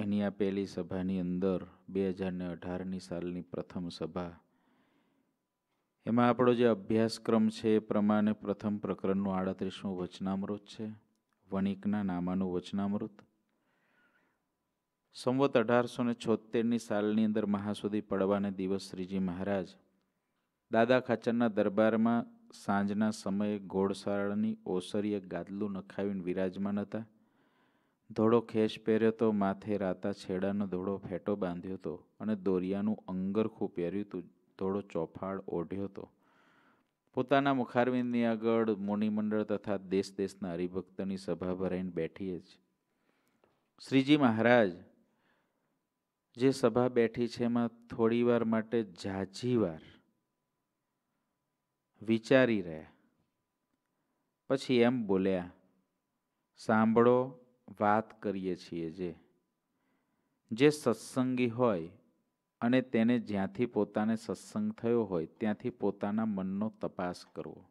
એની આ પહેલી સભાની અંદર બે હજારને અઢારની સાલની પ્રથમ સભા. એમાં આપણો જે અભ્યાસક્રમ છે એ પ્રમાણે પ્રથમ પ્રકરણનું આડત્રીસમું વચનામૃત છે, વણિકના નામાનું વચનામૃત. સંવત અઢારસો ને છોતેરની સાલની અંદર મહાસુદી પડવાને દિવસ શ્રીજી મહારાજ દાદા ખાચરના દરબારમાં સાંજના સમયે ઘોડસાળની ઓસરીએ ગાદલું નખાવીને વિરાજમાન હતા. ધોળો ખેસ પહેર્યો તો માથે રાતા છેડાનો ધોળો ફેટો બાંધ્યો હતો અને દોરિયાનું અંગરખું પહેર્યું હતું ધોળો ચોફાડ ઓઢ્યો હતો. પોતાના મુખારવિંદની આગળ મુનિમંડળ તથા દેશ દેશના હરિભક્તની સભા ભરાઈને બેઠી જ. શ્રીજી મહારાજ, જે સભા બેઠી છે એમાં થોડી વાર માટે ઝાઝી વાર વિચારી રહ્યા. પછી એમ બોલ્યા, સાંભળો વાત કરીએ છીએ જે જે સત્સંગી હોય અને તેને જ્યાંથી પોતાને સત્સંગ થયો હોય, ત્યાંથી પોતાના મનનો તપાસ કરવો.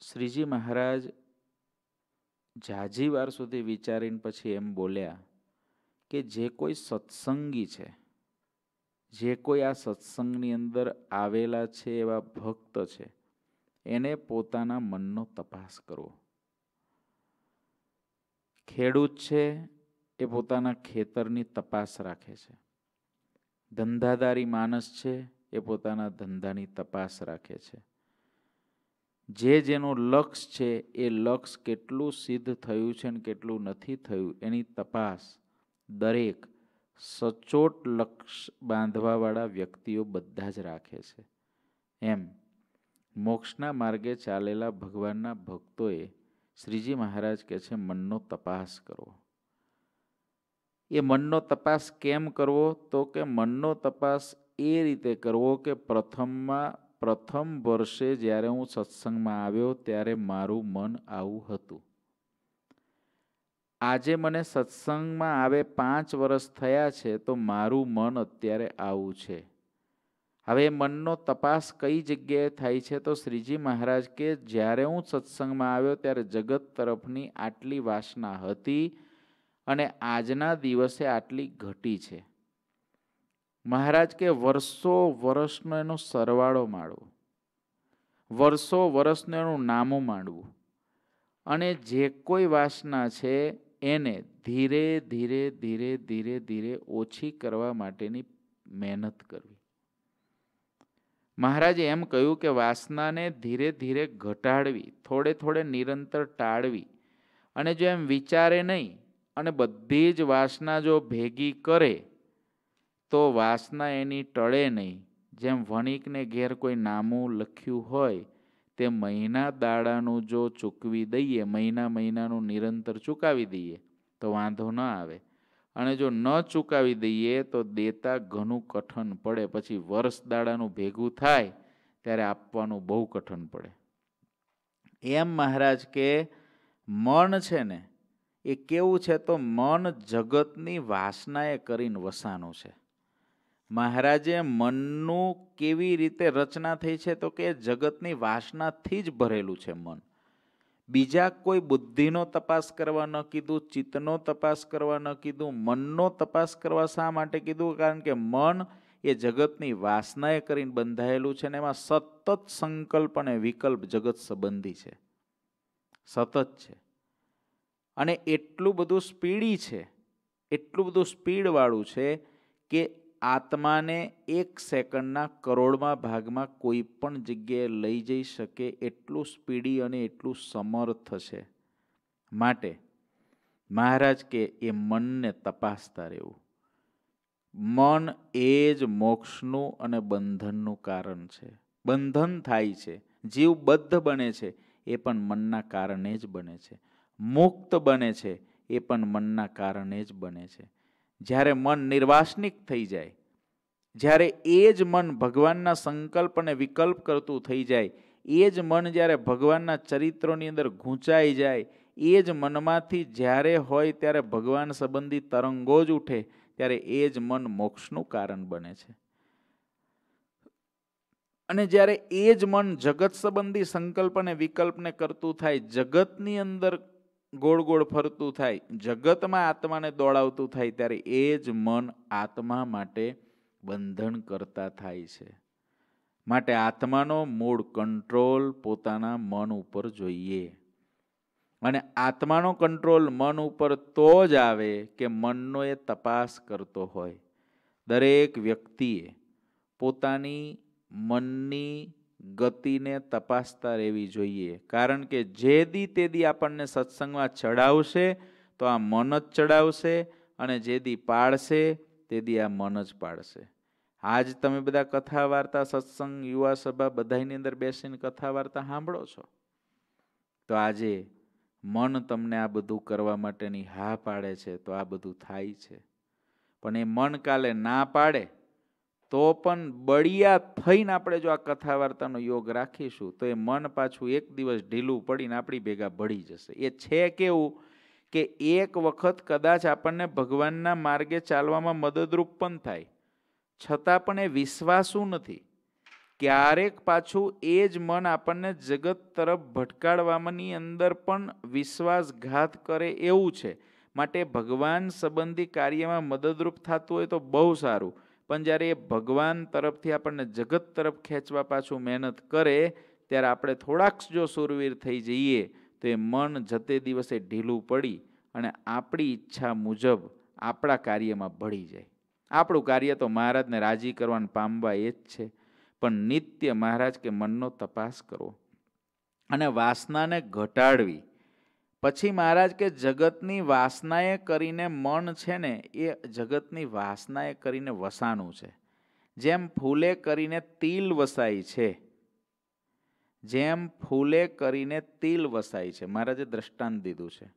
શ્રીજી મહારાજ જાજી વાર સુધી વિચારીને પછી એમ બોલ્યા કે જે કોઈ સત્સંગી છે, જે કોઈ આ સત્સંગની અંદર આવેલા છે એવા ભક્ત છે એને પોતાના મનનો તપાસ કરવો. ખેડૂત છે એ પોતાના ખેતરની તપાસ રાખે છે. ધંધાદારી માણસ છે એ પોતાના ધંધાની તપાસ રાખે છે. જે જેનો લક્ષ છે એ લક્ષ કેટલું સિદ્ધ થયું છે ને કેટલું નથી થયું, એની તપાસ દરેક સચોટ લક્ષ બાંધવાવાળા વ્યક્તિઓ બધા જ રાખે છે. એમ મોક્ષના માર્ગે ચાલેલા ભગવાનના ભક્તોએ શ્રીજી મહારાજ કહે છે, મનનો તપાસ કરવો એ મનનો તપાસ કેમ કરવો? તો કે મનનો તપાસ એ રીતે કરવો કે પ્રથમમાં, પ્રથમ વર્ષે જ્યારે હું સત્સંગમાં આવ્યો ત્યારે મારું મન આવું હતું. આજે મને સત્સંગમાં આવે પાંચ વર્ષ થયા છે, તો મારું મન અત્યારે આવું છે. હવે મનનો તપાસ કઈ જગ્યાએ થાય છે તો શ્રીજી મહારાજ કે જ્યારે હું સત્સંગમાં આવ્યો ત્યારે જગત તરફની આટલી વાસના હતી અને આજના દિવસે આટલી ઘટી છે. મહારાજ કે વર્ષો વર્ષનો એનો સરવાળો માળવો વર્ષો વર્ષનું એનું નામું માંડવું. અને જે કોઈ વાસના છે એને ધીરે ધીરે ધીરે ધીરે ધીરે ઓછી કરવા માટેની મહેનત કરવી. મહારાજે એમ કહ્યું કે વાસનાને ધીરે ધીરે ઘટાડવી, થોડે થોડે નિરંતર ટાળવી. અને જો એમ વિચારે નહીં અને બધી જ વાસના જો ભેગી કરે, તો વાસના એની ટળે નહીં. જેમ વણિકને ઘેર કોઈ નામું લખ્યું હોય, તે મહિના દાડાનું જો ચૂકવી દઈએ, મહિના મહિનાનું નિરંતર ચૂકાવી દઈએ, તો વાંધો ન આવે. અને જો ન ચૂકાવી દઈએ તો દેતા ઘણું કઠણ પડે. પછી વર્ષ દાડાનું ભેગું થાય ત્યારે આપવાનું બહુ કઠણ પડે. એમ મહારાજ કે, મન છે ને, એ કેવું છે તો મન જગતની વાસનાએ કરીને વસાનું છે. મહારાજે મનનું કેવી રીતે રચના થઈ છે તો કે જગતની વાસનાથી જ ભરેલું છે મન. બીજા કોઈ બુદ્ધિનો તપાસ કરવા ન કીધું, ચિત્તનો તપાસ કરવા ન કીધું, મનનો તપાસ કરવા શા માટે કીધું? કારણ કે મન એ જગતની વાસનાએ કરીને બંધાયેલું છે અને એમાં સતત સંકલ્પ અને વિકલ્પ જગત સંબંધી છે. સતત છે. અને એટલું બધું સ્પીડી છે, એટલું બધું સ્પીડવાળું છે કે આત્માને એક સેકન્ડના કરોડમાં ભાગમાં કોઈ પણ જગ્યાએ લઈ જઈ શકે એટલું સ્પીડી અને એટલું સમર્થ છે. માટે મહારાજ કે એ મનને તપાસતા રહેવું. મન એ જ મોક્ષનું અને બંધનનું કારણ છે. બંધન થાય છે. જીવ બદ્ધ બને છે, એ પણ મનના કારણે જ બને છે. મુક્ત બને છે, એ પણ મનના કારણે જ બને છે. જ્યારે મન નિર્વાસનિક થઈ જાય, જ્યારે એ જ મન ભગવાનના સંકલ્પ અને વિકલ્પ કરતું થઈ જાય, એ જ મન જ્યારે ભગવાનના ચરિત્રોની અંદર ગૂંચાઈ જાય, એ જ મનમાંથી જ્યારે હોય ત્યારે ભગવાન સંબંધી તરંગો જ ઉઠે, ત્યારે એ જ મન મોક્ષનું કારણ બને છે. અને જ્યારે એ જ મન જગત સંબંધી સંકલ્પ અને વિકલ્પને કરતું થાય, જગતની અંદર ગોળ ગોળ ફરતું થાય, જગતમાં આત્માને દોડાવતું થાય, ત્યારે એ જ મન આત્મા માટે બંધન કરતા થાય છે. માટે આત્માનો મૂળ કંટ્રોલ પોતાના મન ઉપર જોઈએ. અને આત્માનો કંટ્રોલ મન ઉપર તો જ આવે કે મનનો એ તપાસ કરતો હોય. દરેક વ્યક્તિએ પોતાની મનની ગતિને તપાસતા રહેવી જોઈએ. કારણ કે જે દી તે દી આપણને સત્સંગમાં ચડાવશે, તો આ મન જ ચડાવશે અને જે દી પાડશે, તે દી આ મન જ પાડશે. આજ તમે બધા કથા વાર્તા સત્સંગ, યુવા સભા બધાની અંદર બેસીને કથા વાર્તા સાંભળો છો? તો આજે મન તમને આ બધું કરવા માટેની હા પાડે છે, તો આ બધું થાય છે. પણ એ મન કાલે ના પાડે તો પણ બળિયા થઈને આપણે જો આ કથા વાર્તાનો યોગ રાખીશું, તો એ મન પાછું એક દિવસ ઢીલું પડીને આપણી ભેગા ભળી જશે. એ છે કેવું કે એક વખત કદાચ આપણને ભગવાનના માર્ગે ચાલવામાં મદદરૂપ પણ થાય. છતાં પણ એ વિશ્વાસુ નથી. ક્યારેક પાછું એ જ મન આપણને જગત તરફ ભટકાડવામાંની અંદર પણ વિશ્વાસઘાત કરે એવું છે. માટે ભગવાન સંબંધી કાર્યમાં મદદરૂપ થતું હોય તો બહુ સારું. પણ જ્યારે એ ભગવાન તરફથી આપણને જગત તરફ ખેંચવા પાછું મહેનત કરે, ત્યારે આપણે થોડાક જો સુરવીર થઈ જઈએ, તો એ મન જતે દિવસે ઢીલું પડી અને આપણી ઈચ્છા મુજબ આપણા કાર્યમાં ભળી જાય. આપણું કાર્ય તો મહારાજને રાજી કરવાનું પામવા એ જ છે. પણ નિત્ય મહારાજ કે મનનો તપાસ કરવો અને વાસનાને ઘટાડવી પછી મહારાજ કે જગતની વાસનાએ કરીને મન છે ને, એ જગતની વાસનાએ કરીને વસાનું છે. જેમ ફૂલે કરીને તિલ વસાય છે. જેમ ફૂલે કરીને તિલ વસાય છે. મહારાજે દ્રષ્ટાંત દીધું છે.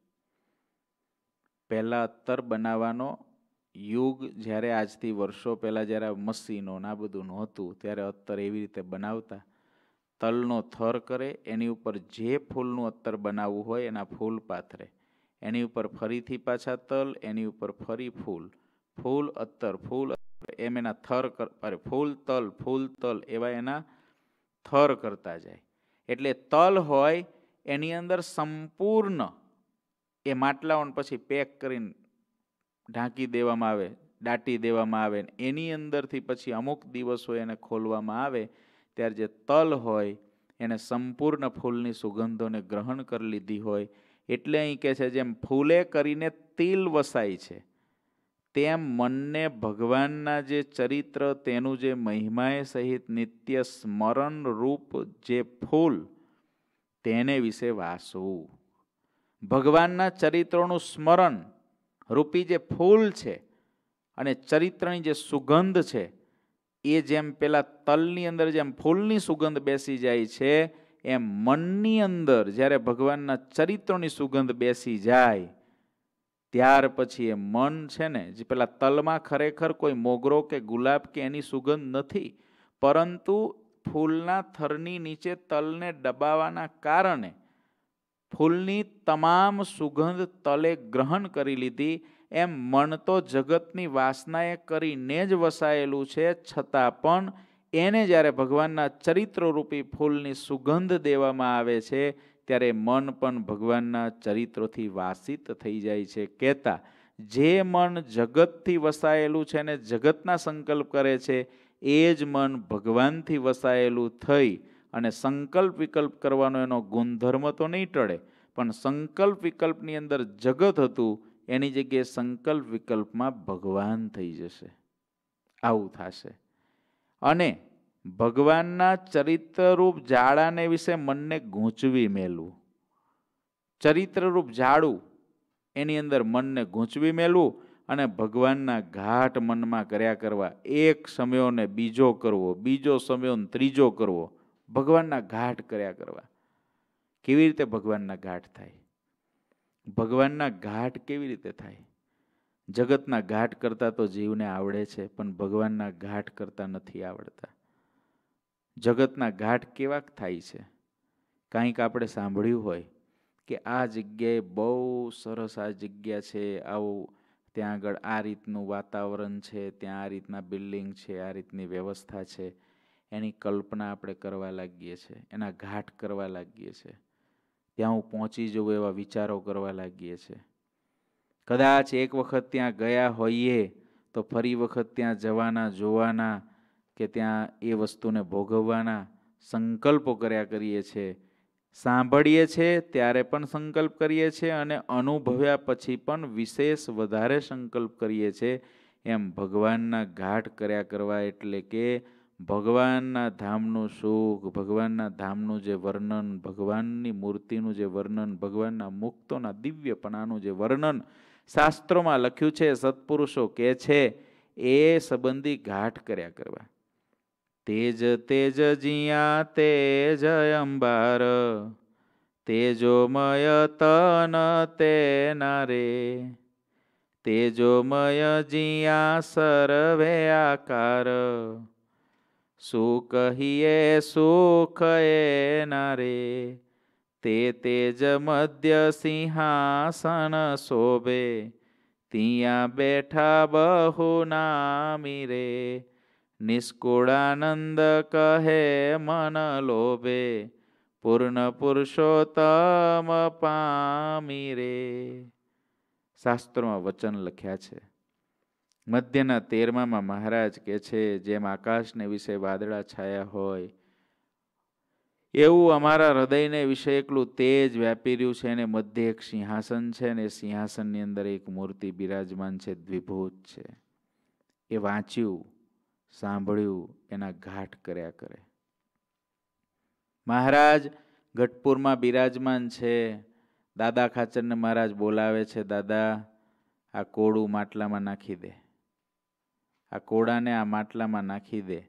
પહેલાં અત્તર બનાવવાનો યુગ જ્યારે આજથી વર્ષો પહેલાં જ્યારે મશીનો ના બધું નહોતું, ત્યારે અત્તર એવી રીતે બનાવતા. તલનો થર કરે, એની ઉપર જે ફૂલનું અત્તર બનાવવું હોય એના ફૂલ પાથરે. એની ઉપર ફરીથી પાછા તલ, એની ઉપર ફરી ફૂલ. ફૂલ, અત્તર, ફૂલ એમ એના થર અરે ફૂલ, તલ ફૂલ, તલ, એવા એના થર કરતા જાય. એટલે તલ હોય, એની અંદર સંપૂર્ણ, એ માટલાઓને પછી પેક કરીને ઢાંકી દેવામાં આવે, દાટી દેવામાં આવે, એની અંદરથી પછી અમુક દિવસો એને ખોલવામાં આવે ત્યારે જે તલ હોય એણે સંપૂર્ણ ફૂલની સુગંધોને ગ્રહણ કરી લીધી હોય, એટલે અહીં કહે છે જેમ ફૂલે કરીને તિલ વસાય છે, તેમ મનને ભગવાનના જે ચરિત્ર, તેનું જે મહિમાએ સહિત નિત્ય સ્મરણ રૂપ જે ફૂલ, તેને વિશે વાસવું. ભગવાનના ચરિત્રોનું સ્મરણ રૂપી જે ફૂલ છે અને ચરિત્રની જે સુગંધ છે એ જેમ પેલા તલની અંદર જેમ ફૂલની સુગંધ બેસી જાય છે, એમ મનની અંદર જ્યારે ભગવાનના ચરિત્રોની સુગંધ બેસી જાય, ત્યાર પછી એ મન છે ને, જે પેલા તલમાં ખરેખર કોઈ મોગરો કે ગુલાબ કે એની સુગંધ નથી, પરંતુ ફૂલના થરની નીચે તલને દબાવવાના કારણે ફૂલની તમામ સુગંધ તલે ગ્રહણ કરી લીધી એમ મન તો જગતની વાસનાએ કરીને જ વસાયેલું છે, છતાં પણ એને જ્યારે ભગવાનના ચરિત્રરૂપી ફૂલની સુગંધ દેવામાં આવે છે, ત્યારે મન પણ ભગવાનના ચરિત્રોથી વાસિત થઈ જાય છે. કહેતા, જે મન જગતથી વસાયેલું છે ને જગતના સંકલ્પ કરે છે, એ જ મન ભગવાનથી વસાયેલું થઈ. અને સંકલ્પ વિકલ્પ કરવાનો એનો ગુણધર્મ તો નહીં ટળે, પણ સંકલ્પ વિકલ્પની અંદર જગત હતું એની જગ્યાએ સંકલ્પ વિકલ્પમાં ભગવાન થઈ જશે. આવું થશે. અને ભગવાનના ચરિત્રરૂપ ઝાડાને વિશે મનને ગૂંચવી મેલવું. ચરિત્રરૂપ ઝાડું એની અંદર મનને ગૂંચવી મેલવું અને ભગવાનના ઘાટ મનમાં કર્યા કરવા એક સમયોને બીજો કરવો, બીજો સમયોને ત્રીજો કરવો, ભગવાનના ઘાટ કર્યા કરવા. કેવી રીતે ભગવાનના ઘાટ થાય? ભગવાનના ઘાટ કેવી રીતે થાય? જગતના ઘાટ કરતાં તો જીવને આવડે છે, પણ ભગવાનના ઘાટ કરતાં નથી આવડતા. જગતના ઘાટ કેવાક થાય છે? કાંઈક આપણે સાંભળ્યું હોય કે આ જગ્યાએ બહુ સરસ આ જગ્યા છે, આવું ત્યાં આગળ આ રીતનું વાતાવરણ છે, ત્યાં આ રીતના બિલ્ડિંગ છે, આ રીતની વ્યવસ્થા છે, એની કલ્પના આપણે કરવા લાગીએ છીએ એના ઘાટ કરવા લાગીએ છીએ ત્યાં હું પહોંચી જવું એવા વિચારો કરવા લાગીએ છીએ કદાચ એક વખત ત્યાં ગયા હોઈએ તો ફરી વખત ત્યાં જવાના, જોવાના કે ત્યાં એ વસ્તુને ભોગવવાના સંકલ્પો કર્યા કરીએ છીએ સાંભળીએ છીએ ત્યારે પણ સંકલ્પ કરીએ છીએ અને અનુભવ્યા પછી પણ વિશેષ વધારે સંકલ્પ કરીએ છીએ એમ ભગવાનના ઘાટ કર્યા કરવા એટલે કે ભગવાનના ધામનું સુખ, ભગવાનના ધામનું જે વર્ણન, ભગવાનની મૂર્તિનું જે વર્ણન, ભગવાનના મુક્તોના દિવ્યપણાનું જે વર્ણન શાસ્ત્રોમાં લખ્યું છે, સત્પુરુષો કે છે, એ સંબંધી ઘાટ કર્યા કરવા. તેજ તેજ જિયા, તેજ અંબાર, તેજોમય તન તેના રે. તેજોમય જિયા, સર્વે આકાર સુકહીએ સુખ એ નરે, તે તેજ મધ્ય સિંહાસન શોભે, ત્યાં બેઠા બહુ નામી રે, નિષ્કુળાનંદ કહે મન લોભે, પૂર્ણ પુરુષોત્તમ પામી રે. શાસ્ત્રોમાં વચન લખ્યા છે. મધ્યના તેરમામાં મહારાજ કે છે, જેમ આકાશને વિશે વાદળા છાયા હોય, એવું અમારા હૃદયને વિશે એકલું તેજ વ્યાપી રહ્યું છે અને મધ્ય એક સિંહાસન છે ને સિંહાસનની અંદર એક મૂર્તિ બિરાજમાન છે, દ્વિભૂત છે. એ વાંચ્યું, સાંભળ્યું, એના ઘાટ કર્યા કરે. મહારાજ, ગઢપુરમાં બિરાજમાન છે. દાદા ખાચરને મહારાજ બોલાવે છે, દાદા, આ કોળું માટલામાં નાખી દે. આ કોળાને આ માટલામાં નાખી દે.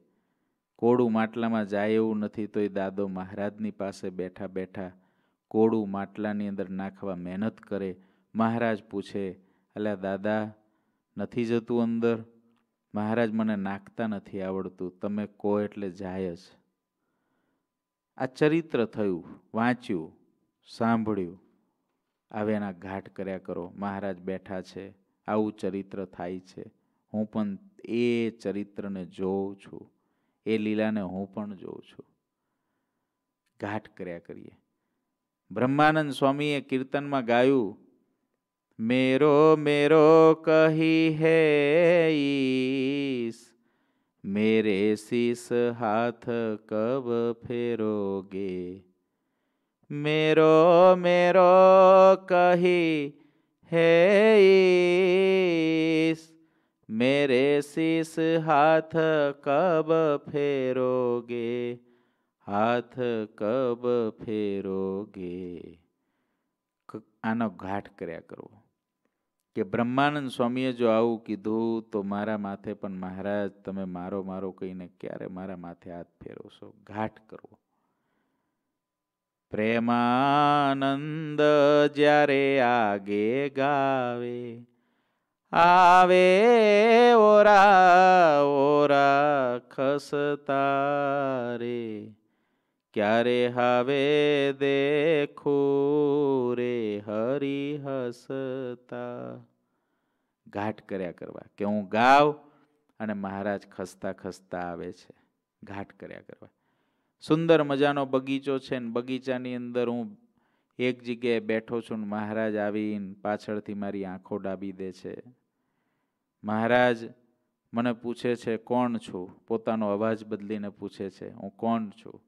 કોળું માટલામાં જાય એવું નથી તો એ દાદો મહારાજની પાસે બેઠા બેઠા કોળું માટલાની અંદર નાખવા મહેનત કરે. મહારાજ પૂછે, અલ્યા દાદા, નથી જતું અંદર? મહારાજ મને નાખતા નથી આવડતું. તમે કહો એટલે જાય જ. આ ચરિત્ર થયું, વાંચ્યું, સાંભળ્યું. આવે એના ઘાટ કર્યા કરો. મહારાજ બેઠા છે. આવું ચરિત્ર થાય છે. હું પણ એ ચરિત્રને જોઉં છું, એ લીલાને હું પણ જોઉં છું. ઘાટ કર્યા કરીએ. બ્રહ્માનંદ સ્વામીએ કીર્તનમાં ગાયું, મેરો મેરો કહી હે ઈસ મેરે શીસ હાથ કબ ફેરોગે? મેરો મેરો કહી હે ઈસ મેરે शीस હાથ कब ફેરોગે હાથ કબ ફેરોગે આનો ઘાટ કર્યા કરવો કે બ્રહ્માનંદ સ્વામીએ જો આવું કીધું, તો મારા માથે પણ મહારાજ, તમે મારો મારો કહીને ક્યારે મારા માથે હાથ ફેરવશો? ઘાટ કરવો પ્રેમાનંદ જ્યારે આગે ગાવે આવે ઓરા ઓરા ખસતા રે. ક્યારે હવે દેખું રે હરી હસતા. ઘાટ કર્યા કરવા કે હું ગાવ અને મહારાજ ખસતા ખસતા આવે છે. ઘાટ કર્યા કરવા. સુંદર મજાનો બગીચો છે ને બગીચાની અંદર હું એક જગ્યાએ બેઠો છું ને મહારાજ આવીને પાછળથી મારી આંખો ડાબી દે છે. મહારાજ મને પૂછે છે, કોણ છું? પોતાનો અવાજ બદલીને પૂછે છે, હું કોણ છું?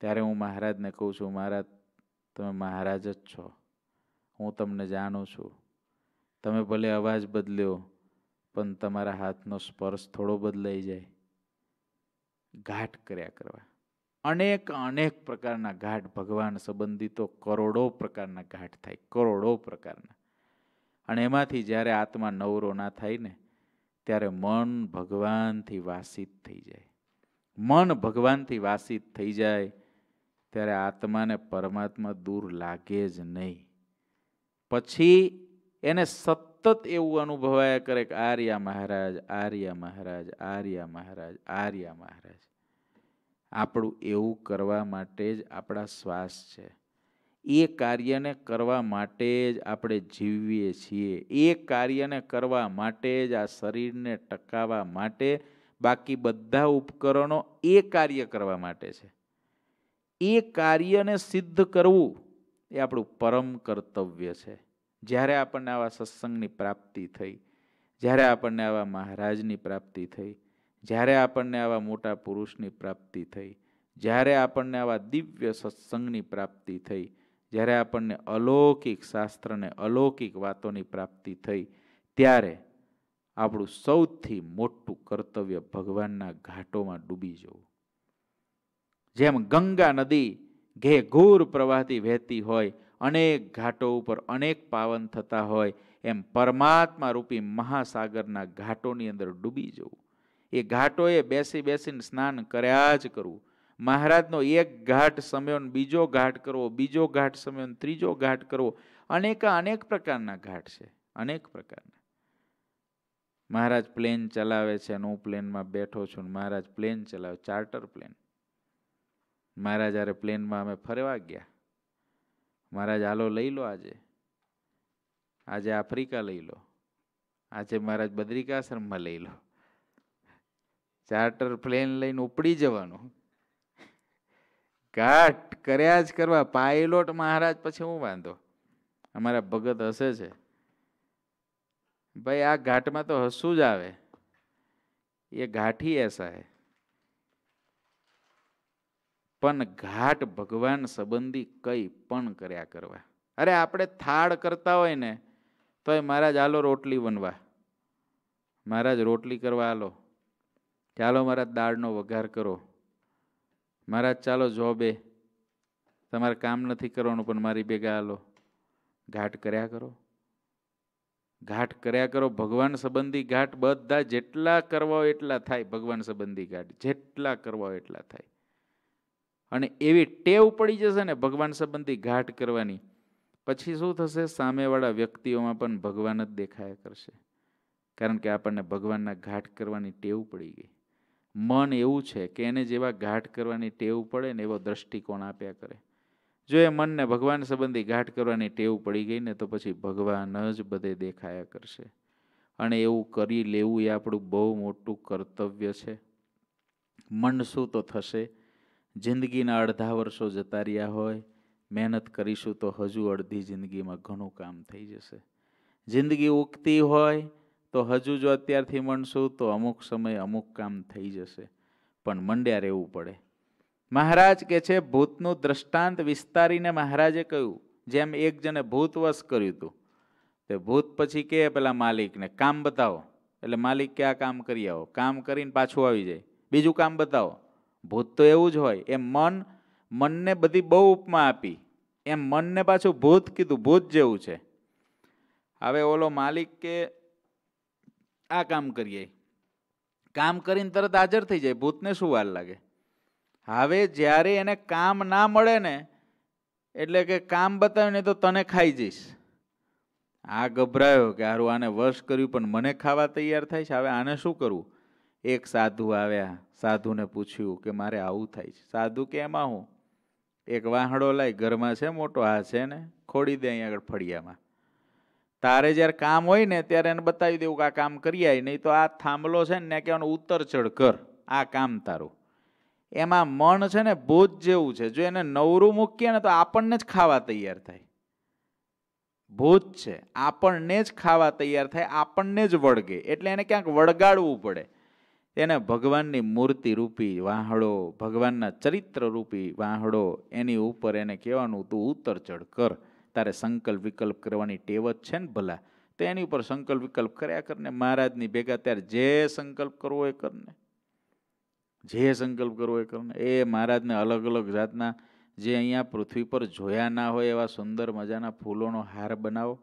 ત્યારે હું મહારાજને કહું છું, મહારાજ, તમે મહારાજ જ છો. હું તમને જાણું છું. તમે ભલે અવાજ બદલ્યો, પણ તમારા હાથનો સ્પર્શ થોડો બદલાઈ જાય. ઘાટ કર્યા કરવા. અનેક અનેક પ્રકારના ઘાટ ભગવાન સંબંધિતો કરોડો પ્રકારના ઘાટ થાય, કરોડો પ્રકારના. અને એમાંથી જ્યારે આત્મા નવરો ના થાય ને, ત્યારે મન ભગવાનથી વાસિત થઈ જાય. મન ભગવાનથી વાસિત થઈ જાય, ત્યારે આત્માને પરમાત્મા દૂર લાગે જ નહીં. પછી એને સતત એવું અનુભવાયા કરે કે આર્યા મહારાજ આર્યા મહારાજ આર્યા મહારાજ આર્યા મહારાજ. આપણું એવું કરવા માટે જ આપણા શ્વાસ છે. એ કાર્યને કરવા માટે જ આપણે જીવીએ છીએ. એ કાર્યને કરવા માટે જ આ શરીરને ટકાવવા માટે, બાકી બધા ઉપકરણો એ કાર્ય કરવા માટે છે. એ કાર્યને સિદ્ધ કરવું એ આપણું પરમ કર્તવ્ય છે. જ્યારે આપણને આવા સત્સંગની પ્રાપ્તિ થઈ, જ્યારે આપણને આવા મહારાજની પ્રાપ્તિ થઈ, જ્યારે આપણને આવા મોટા પુરુષની પ્રાપ્તિ થઈ, જ્યારે આપણને આવા દિવ્ય સત્સંગની પ્રાપ્તિ થઈ જ્યારે આપણને અલૌકિક શાસ્ત્રને અલૌકિક વાતોની પ્રાપ્તિ થઈ, ત્યારે આપણું સૌથી મોટું કર્તવ્ય ભગવાનના ઘાટોમાં ડૂબી જવું. જેમ ગંગા નદી ઘે ઘૂર પ્રવાહથી વહેતી હોય, અનેક ઘાટો ઉપર અનેક પાવન થતા હોય, એમ પરમાત્મા રૂપી મહાસાગરના ઘાટોની અંદર ડૂબી જવું. એ ઘાટોએ બેસી બેસીને સ્નાન કર્યા જ કરવું. મહારાજનો એક ઘાટ સમયો બીજો ઘાટ કરવો, બીજો ઘાટ સમયો ત્રીજો ઘાટ કરવો, અનેકા અનેક પ્રકારના ઘાટ છે, અનેક પ્રકારના. મહારાજ પ્લેન ચલાવે છે અને હું પ્લેનમાં બેઠો છું મહારાજ પ્લેન ચલાવે, ચાર્ટર પ્લેન. મહારાજ જ્યારે પ્લેનમાં અમે ફરવા ગયા. મહારાજ, હાલો, લઈ લો આજે. આજે આફ્રિકા લઈ લો. આજે મહારાજ બદ્રિકાશ્રમમાં લઈ લો. ચાર્ટર પ્લેન લઈને ઉપડી જવાનું. ઘાટ કર્યા જ કરવા. પાયલોટ મહારાજ પછી હું વાંધો? અમારા ભગત હશે છે. ભાઈ, આ ઘાટમાં તો હસવું જ આવે. એ ઘાટી એસા હે. પણ ઘાટ ભગવાન સંબંધી કઈ પણ કર્યા કરવા. અરે, આપણે થાળ કરતા હોય ને તો એ મહારાજ આલો રોટલી બનવા મહારાજ રોટલી કરવા આલો. ચાલો, મહારાજ, દાળનો વઘાર કરો. મહારાજ ચાલો જોબે. તમારે કામ નથી કરવાનું, પણ મારી ભેગા હાલો. ઘાટ કર્યા કરો. ઘાટ કર્યા કરો. ભગવાન સંબંધી ઘાટ બધા જેટલા કરવા હોય એટલા થાય ભગવાન સંબંધી ઘાટ. જેટલા કરવા હોય એટલા થાય. અને એવી ટેવ પડી જશે ને ભગવાન સંબંધી ઘાટ કરવાની, પછી શું થશે? સામેવાળા વ્યક્તિઓમાં પણ ભગવાન જ દેખાયા કરશે. કારણ કે આપણને ભગવાનના ઘાટ કરવાની ટેવ પડી ગઈ. મન એવું છે કે એને જેવા ઘાટ કરવાની ટેવ પડે ને એવો દ્રષ્ટિકોણ આપ્યા કરે. જો એ મનને ભગવાન સંબંધી ઘાટ કરવાની ટેવ પડી ગઈ ને તો પછી ભગવાન જ બધે દેખાયા કરશે. અને એવું કરી લેવું એ આપણું બહુ મોટું કર્તવ્ય છે. મન શું તો થશે? જિંદગીના અડધા વર્ષો જતા રહ્યા હોય, મહેનત કરીશું તો હજુ અડધી જિંદગીમાં ઘણું કામ થઈ જશે. જિંદગી ઉગતી હોય તો હજુ જો અત્યારથી મણશું તો અમુક સમય અમુક કામ થઈ જશે. પણ મંડ્યા રહેવું પડે. મહારાજ કે છે, ભૂતનું દ્રષ્ટાંત વિસ્તારીને મહારાજે કહ્યું, જેમ એક જણે ભૂતવશ કર્યું હતું તે ભૂત પછી કે, પેલા માલિકને કામ બતાવો. એટલે માલિક કે, આ કામ કરી આવો. કામ કરીને પાછું આવી જાય. બીજું કામ બતાવો. ભૂત તો એવું જ હોય, એમ મન મનને બધી બહુ ઉપમા આપી. એમ મનને પાછું ભૂત કીધું, ભૂત જેવું છે. હવે ઓલો માલિક કે આ કામ કરીએ. કામ કરીને તરત હાજર થઈ જાય. ભૂતને શું વાર લાગે? હવે જ્યારે એને કામ ના મળે ને, એટલે કે કામ બતાવ્યું ને તો તને ખાઈ જઈશ. આ ગભરાયો કે હારું, આને વશ કર્યું, પણ મને ખાવા તૈયાર થાય છે. હવે આને શું કરવું એક સાધુ આવ્યા. સાધુને પૂછ્યું કે મારે આવું થાય છે. સાધુ કે, એમાં હું? એક વાહડો લાય, ઘરમાં છે મોટો, આ છે ને? ખોડી દે અહીં આગળ ફળિયામાં. તારે જ્યારે કામ હોય ને ત્યારે એને બતાવી દેવું કે આ કામ કરી આવી નહીં તો આ થાંભલો છે ને કહેવાનું ઉત્તર ચઢ કર, આ કામ તારું. એમાં મન છે ને ભૂત જેવું છે. જો એને નવરું મૂકીએ ને તો આપણને જ ખાવા તૈયાર થાય. ભૂત છે. આપણને જ ખાવા તૈયાર થાય, આપણને જ વળગે. એટલે એને ક્યાંક વળગાડવું પડે. એને ભગવાનની મૂર્તિ રૂપી વાહડો, ભગવાનના ચરિત્ર રૂપી વાહડો એની ઉપર એને કહેવાનું તું ઉત્તર ચડ કર. તારે સંકલ્પ વિકલ્પ કરવાની ટેવ જ છે ને ભલા. તો એની ઉપર સંકલ્પ વિકલ્પ કર્યા કરને મહારાજની ભેગા ત્યારે જે સંકલ્પ કરવો એ કરને જે સંકલ્પ કરવો એ કરને એ મહારાજને અલગ અલગ જાતના જે અહીંયા પૃથ્વી પર જોયા ના હોય એવા સુંદર મજાના ફૂલોનો હાર બનાવો.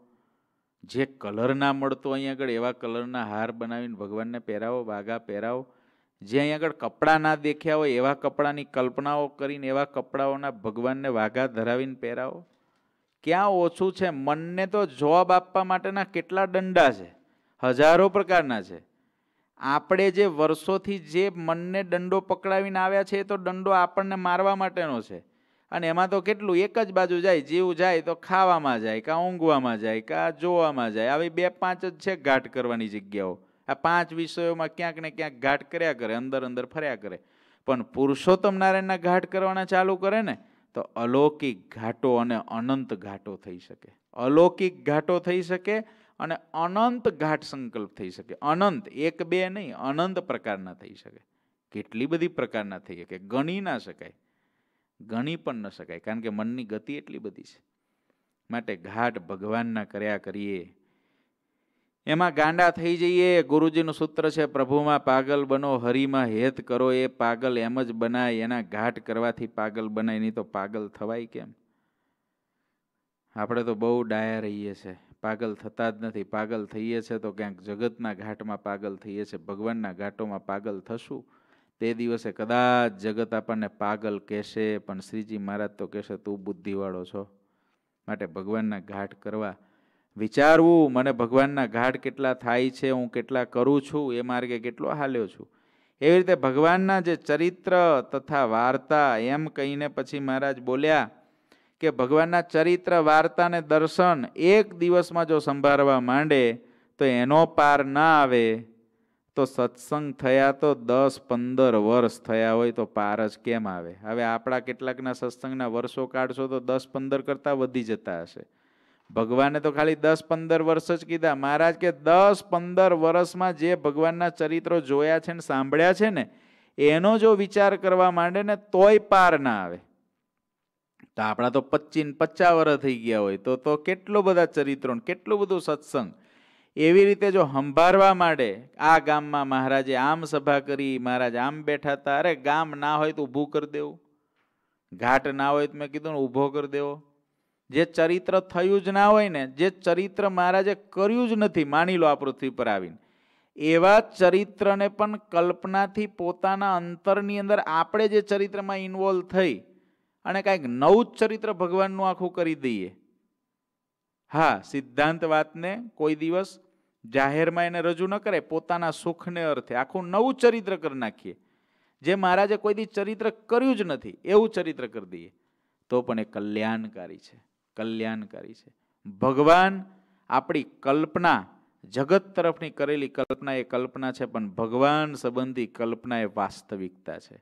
જે કલર ના મળતો અહીંયા આગળ એવા કલરના હાર બનાવીને ભગવાનને પહેરાવો બાગા પહેરાવો. જે અહીંયા આગળ કપડાં ના દેખ્યા હોય એવા કપડાની કલ્પનાઓ કરીને એવા કપડાઓના ભગવાનને વાઘા ધરાવીને પહેરાવો. ક્યાં ઓછું છે? મનને તો જવાબ આપવા માટેના કેટલા દંડા છે? હજારો પ્રકારના છે. આપણે જે વર્ષોથી જે મનને દંડો પકડાવીને આવ્યા છે, એ તો દંડો આપણને મારવા માટેનો છે. અને એમાં તો કેટલું? એક જ બાજુ જાય, જીવ જાય તો ખાવામાં જાય, કાં ઊંઘવામાં જાય, કાં જોવામાં જાય. આવી બે પાંચ જ છે ઘાટ કરવાની જગ્યાઓ. આ પાંચ વિષયોમાં ક્યાંક ને ક્યાંક ઘાટ કર્યા કરે, અંદર અંદર ફર્યા કરે. પણ પુરુષોત્તમ નારાયણના ઘાટ કરવાના ચાલુ કરે ને તો અલૌકિક ઘાટો અને અનંત ઘાટો થઈ શકે. અલૌકિક ઘાટો થઈ શકે અને અનંત ઘાટ સંકલ્પ થઈ શકે. અનંત એક બે નહીં, અનંત પ્રકારના થઈ શકે. કેટલી બધી પ્રકારના થઈ શકે? ગણી ના શકાય. ગણી પણ ન શકાય, કારણ કે મનની ગતિ એટલી બધી છે. માટે ઘાટ ભગવાનના કર્યા કરીએ એમાં ગાંડા થઈ જઈએ, ગુરુજીનું સૂત્ર છે, પ્રભુમાં પાગલ બનો, હરિમાં હેત કરો, એ પાગલ એમ જ બનાય, એના ઘાટ કરવાથી પાગલ બનાય, નહીં તો પાગલ થવાય કેમ? આપણે તો બહુ ડાયા રહીએ છીએ પાગલ થતા જ નથી. પાગલ થઈએ છે તો ક્યાંક જગતના ઘાટમાં પાગલ થઈએ છીએ ભગવાનના ઘાટોમાં પાગલ થશું. તે દિવસે કદાચ જગત આપણને પાગલ કહેશે, પણ શ્રીજી મહારાજ તો કહેશે, તું બુદ્ધિવાળો છો. માટે ભગવાનના ઘાટ કરવા વિચારવું, મને ભગવાનના ઘાટ કેટલા થાય છે, હું કેટલા કરું છું, એ માર્ગે કેટલો હાલ્યો છું? એવી રીતે ભગવાનના જે ચરિત્ર તથા વાર્તા, એમ કહીને પછી મહારાજ બોલ્યા કે ભગવાનના ચરિત્ર વાર્તાને દર્શન એક દિવસમાં જો સંભાળવા માંડે, તો એનો પાર ના આવે. તો સત્સંગ થયા તો દસ પંદર વર્ષ થયા હોય, તો પાર જ કેમ આવે? હવે આપણા કેટલાકના સત્સંગના વર્ષો કાઢશો તો દસ પંદર કરતાં વધી જતા હશે. ભગવાને તો ખાલી દસ પંદર વર્ષ જ કીધા. મહારાજ કે દસ પંદર વર્ષમાં જે ભગવાનના ચરિત્રો જોયા છે ને સાંભળ્યા છે ને, એનો જો વિચાર કરવા માંડે ને તોય પાર ના આવે. તો આપણા તો પચીસ પચાસ વર્ષ થઈ ગયા હોય. તો તો કેટલો બધા ચરિત્રો કેટલું બધું સત્સંગ. એવી રીતે જો સંભાળવા માંડે, આ ગામમાં મહારાજે આમ સભા કરી, મહારાજ આમ બેઠા હતા, અરે ગામ ના હોય તો ઊભું કરી દેવું. ઘાટ ના હોય તો મેં કીધું ને ઊભો કરી દેવો. જે ચરિત્ર થયું જ ના હોય ને, જે ચરિત્ર મહારાજે કર્યું જ નથી, માની લો આ પૃથ્વી પર આવીને. એવા ચરિત્રને પણ કલ્પનાથી પોતાના અંતરની અંદર આપણે જે ચરિત્રમાં ઇન્વોલ્વ થઈ અને કાંઈક નવું જ ચરિત્ર ભગવાનનું આખું કરી દઈએ. હા, સિદ્ધાંત વાતને કોઈ દિવસ જાહેરમાં એને રજૂ ન કરે, પોતાના સુખને અર્થે. આખું નવું ચરિત્ર કરી નાખીએ. જે મહારાજે કોઈ દી ચરિત્ર કર્યું જ નથી, એવું ચરિત્ર કરી દઈએ. તો પણ એ કલ્યાણકારી છે. કલ્યાણકારી છે. ભગવાન આપણી કલ્પના, જગત તરફની કરેલી કલ્પના એ કલ્પના છે, પણ ભગવાન સંબંધી કલ્પના એ વાસ્તવિકતા છે.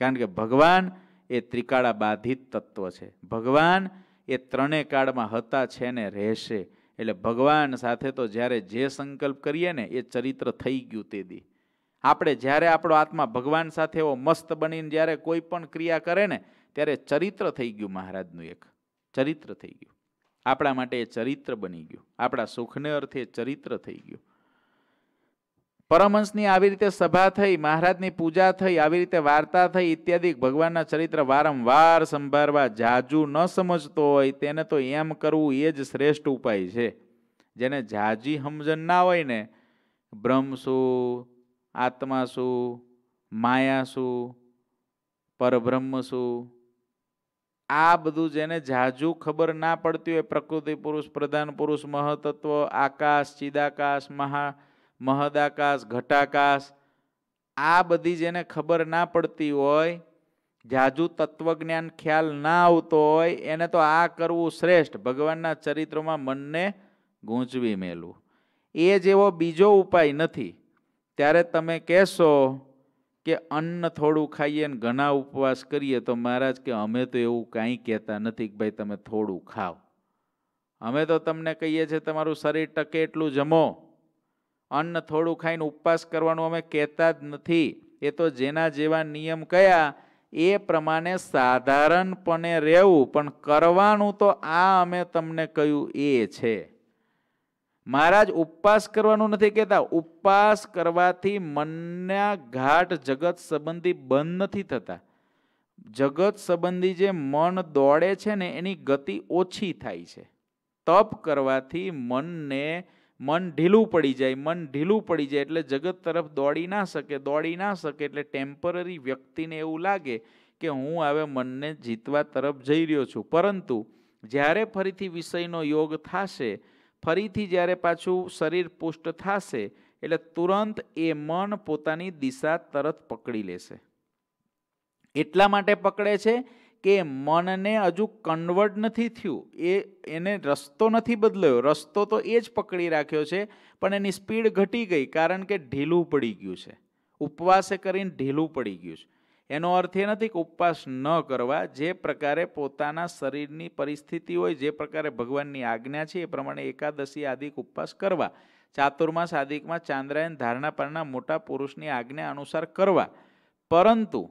કારણ કે ભગવાન એ ત્રિકાળા બાધિત તત્વ છે. ભગવાન એ ત્રણેય કાળમાં હતા છે ને રહેશે. એટલે ભગવાન સાથે તો જ્યારે જે સંકલ્પ કરીએ ને, એ ચરિત્ર થઈ ગયું તે દી. આપણે જ્યારે આપણો આત્મા ભગવાન સાથે એવો મસ્ત બનીને જ્યારે કોઈ પણ ક્રિયા કરે ને, ત્યારે ચરિત્ર થઈ ગયું મહારાજનું એક. ચરિત્ર થઈ ગયું. આપણા માટે એ ચરિત્ર બની ગયું. આપણા સુખને અર્થે ચરિત્ર થઈ ગયું. પરમહંસની આવી રીતે સભા થઈ, મહારાજની પૂજા થઈ, આવી રીતે વાર્તા થઈ ઇત્યાદિ ભગવાનના ચરિત્ર વારંવાર સંભાળવા જાજુ ન સમજતો હોય તેને તો એમ કરવું એ જ શ્રેષ્ઠ ઉપાય છે. જેને જાજી સમજણ ના હોય ને, બ્રહ્મ શું, આત્મા શું, માયા શું, પરબ્રહ્મ શું આ બધું જેને જાજુ ખબર ના પડતી હોય, પ્રકૃતિ પુરુષ, પ્રધાન પુરુષ, મહતત્વ, આકાશ, ચિદાકાશ, મહા, મહદાકાશ, ઘટાકાશ, આ બધી જેને ખબર ના પડતી હોય, જાજુ તત્વજ્ઞાન ખ્યાલ ના આવતો હોય, એને તો આ કરવું શ્રેષ્ઠ. ભગવાનના ચરિત્રોમાં મનને ગૂંચવી મેલું. એ જેવો બીજો ઉપાય નથી. ત્યારે તમે કહેશો કે અન્ન થોડું ખાઈએ ને ઘણા ઉપવાસ કરીએ તો મહારાજ કે, અમે તો એવું કાંઈ કહેતા નથી કે ભાઈ તમે થોડું ખાઓ. અમે તો તમને કહીએ છીએ, તમારું શરીર ટકે એટલું જમો. અન્ન થોડું ખાઈને ઉપવાસ કરવાનું અમે કહેતા જ નથી. એ તો જેના જેવા નિયમ કયા, એ પ્રમાણે સાધારણપણે રહેવું. પણ કરવાનું તો આ અમે તમને કહ્યું એ છે. મહારાજ, ઉપવાસ કરવાનું નથી કહેતા. ઉપવાસ કરવાથી મનના ઘાટ જગત સંબંધી બંધ નથી થતા. જગત સંબંધી જે મન દોડે છે ને, એની ગતિ ઓછી થાય છે. તપ કરવાથી મનને, મન ઢીલું પડી જાય, મન ઢીલું પડી જાય એટલે જગત તરફ દોડી ના શકે, દોડી ના શકે એટલે ટેમ્પરરી વ્યક્તિને એવું લાગે કે હું હવે મનને જીતવા તરફ જઈ રહ્યો છું. પરંતુ જ્યારે ફરીથી વિષયનો યોગ થશે ફરીથી જ્યારે પાછું શરીર પુષ્ટ થશે, એટલે તુરંત એ મન પોતાની દિશા તરત પકડી લેશે. એટલા માટે પકડે છે કે મનને હજુ કન્વર્ટ નથી થયું. એ, એને રસ્તો નથી બદલ્યો. રસ્તો તો એ જ પકડી રાખ્યો છે, પણ એની સ્પીડ ઘટી ગઈ કારણ કે ઢીલું પડી ગયું છે. ઉપવાસે કરીને ઢીલું પડી ગયું છે. એનો અર્થ એ નથી કે ઉપવાસ ન કરવા, જે પ્રકારે પોતાના શરીરની પરિસ્થિતિ હોય, જે પ્રકારે ભગવાનની આજ્ઞા છે, એ પ્રમાણે એકાદશી આદિક ઉપવાસ કરવા, ચાતુર્માસ આદિકમાં ચાંદ્રાયન ધારણા પરના મોટા પુરુષની આજ્ઞા અનુસાર કરવા. પરંતુ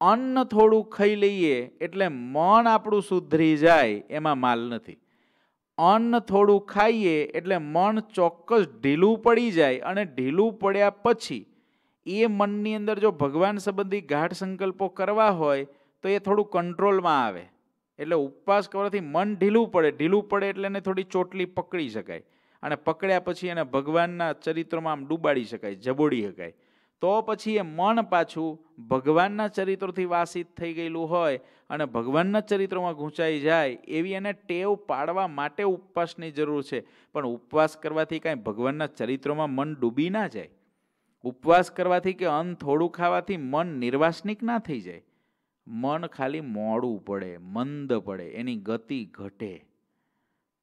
અન્ન થોડું ખાઈ લઈએ એટલે મન આપણું સુધરી જાય એમાં માલ નથી. અન્ન થોડું ખાઈએ એટલે મન ચોક્કસ ઢીલું પડી જાય અને ઢીલું પડ્યા પછી એ મનની અંદર જો ભગવાન સંબંધી ગાઢ સંકલ્પો કરવા હોય, તો એ થોડું કંટ્રોલમાં આવે. એટલે ઉપવાસ કરવાથી મન ઢીલું પડે. ઢીલું પડે એટલે એને થોડી ચોટલી પકડી શકાય. અને પકડ્યા પછી એને ભગવાનના ચરિત્રમાં આમ ડૂબાડી શકાય, જબોડી શકાય. તો પછી એ મન પાછું ભગવાનના ચરિત્રોથી વાસિત થઈ ગયેલું હોય અને ભગવાનના ચરિત્રોમાં ઘૂંચાઈ જાય એવી એને ટેવ પાડવા માટે ઉપવાસની જરૂર છે. પણ ઉપવાસ કરવાથી કાંઈ ભગવાનના ચરિત્રોમાં મન ડૂબી ના જાય. ઉપવાસ કરવાથી કે અન્ન થોડું ખાવાથી મન નિર્વાસનિક ના થઈ જાય. મન ખાલી મોડું પડે, મંદ પડે, એની ગતિ ઘટે.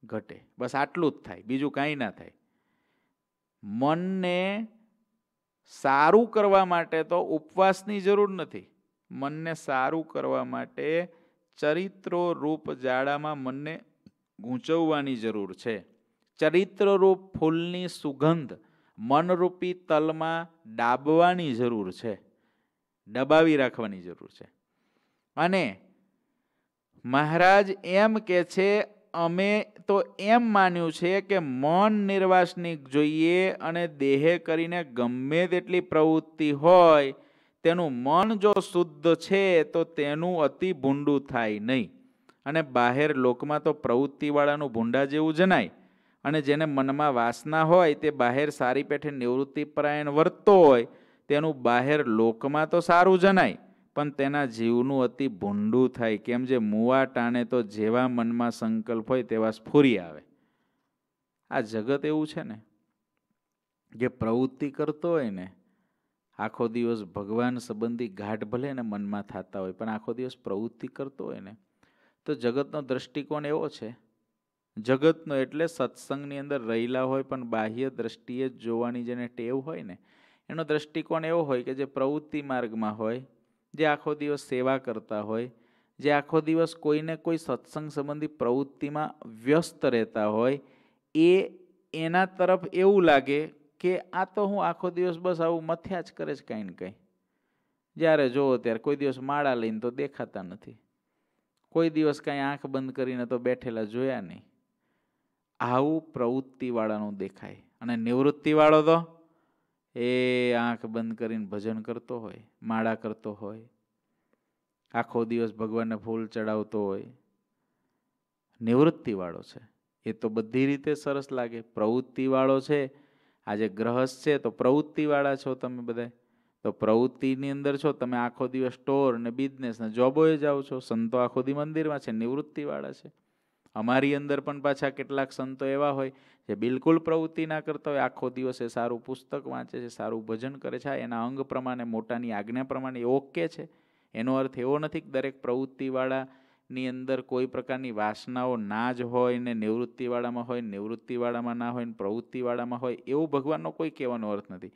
ઘટે. બસ આટલું જ થાય. બીજું કાંઈ ના થાય. મનને સારું કરવા માટે તો ઉપવાસની જરૂર નથી. મનને સારું કરવા માટે ચરિત્રો રૂપ જાડામાં મનને ગૂંચવવાની જરૂર છે. ચરિત્રરૂપ ફૂલની સુગંધ મનરૂપી તલમાં ડાબવાની જરૂર છે. દબાવી રાખવાની જરૂર છે. અને મહારાજ એમ કે છે, અમે તો એમ માન્યું છે કે મન નિર્વાસનિક જોઈએ અને દેહે કરીને ગમે તેટલી પ્રવૃત્તિ હોય, તેનું મન જો શુદ્ધ છે તો તેનું અતિ ભૂંડું થાય નહીં. અને બહાર લોકમાં તો પ્રવૃત્તિવાળાનું ભૂંડા જેવું જણાય. અને જેને મનમાં વાસના હોય તે બહાર સારી પેઠે નિવૃત્તિપરાયણ વર્તતો હોય, તેનું બહાર લોકમાં તો સારું જણાય, પણ તેના જીવનું અતિ ભૂંડું થાય. કેમ જે મુવા ટાણે તો જેવા મનમાં સંકલ્પ હોય તેવા સ્ફૂરી આવે. આ જગત એવું છે ને, જે પ્રવૃત્તિ કરતો હોય ને, આખો દિવસ ભગવાન સંબંધી ગાઢ ભલે ને મનમાં થતા હોય, પણ આખો દિવસ પ્રવૃત્તિ કરતો હોય ને, તો જગતનો દ્રષ્ટિકોણ એવો છે જગતનો એટલે સત્સંગની અંદર રહેલા હોય પણ બાહ્ય દ્રષ્ટિએ જોવાની જેને ટેવ હોય ને, એનો દ્રષ્ટિકોણ એવો હોય કે જે પ્રવૃત્તિ માર્ગમાં હોય, જે આખો દિવસ સેવા કરતા હોય, જે આખો દિવસ કોઈને કોઈ સત્સંગ સંબંધી પ્રવૃત્તિમાં વ્યસ્ત રહેતા હોય, એ એના તરફ એવું લાગે કે આ તો હું આખો દિવસ બસ આવું મથ્યા જ કરે છે કાંઈ ને કંઈ. જ્યારે જોવો ત્યારે કોઈ દિવસ માળા લઈને તો દેખાતા નથી. કોઈ દિવસ કાંઈ આંખ બંધ કરીને તો બેઠેલા જોયા નહીં. આવું પ્રવૃત્તિવાળાનું દેખાય. અને નિવૃત્તિવાળો તો એ આંખ બંધ કરીને ભજન કરતો હોય, માળા કરતો હોય, આખો દિવસ ભગવાનને ફૂલ ચડાવતો હોય. નિવૃત્તિવાળો છે. એ તો બધી રીતે સરસ લાગે. પ્રવૃત્તિવાળો છે, આજે ગ્રહસ્થ છે, તો પ્રવૃત્તિવાળા છો તમે બધા તો પ્રવૃત્તિની અંદર છો, તમે આખો દિવસ સ્ટોર ને બિઝનેસ ને જોબોએ જાઓ છો. સંતો આખો દી મંદિરમાં છે, નિવૃત્તિવાળા છે. અમારી અંદર પણ પાછા કેટલાક સંતો એવા હોય જે બિલકુલ પ્રવૃત્તિ ના કરતા હોય, આખો દિવસ એ સારું પુસ્તક વાંચે છે, સારું ભજન કરે છે એના અંગ પ્રમાણે, મોટાની આજ્ઞા પ્રમાણે ઓકે છે. એનો અર્થ એવો નથી કે દરેક પ્રવૃત્તિવાળાની અંદર કોઈ પ્રકારની વાસનાઓ ના જ હોય ને નિવૃત્તિવાળામાં હોય, નિવૃત્તિવાળામાં ના હોય ને પ્રવૃત્તિવાળામાં હોય એવું ભગવાનનો કોઈ કહેવાનો અર્થ નથી.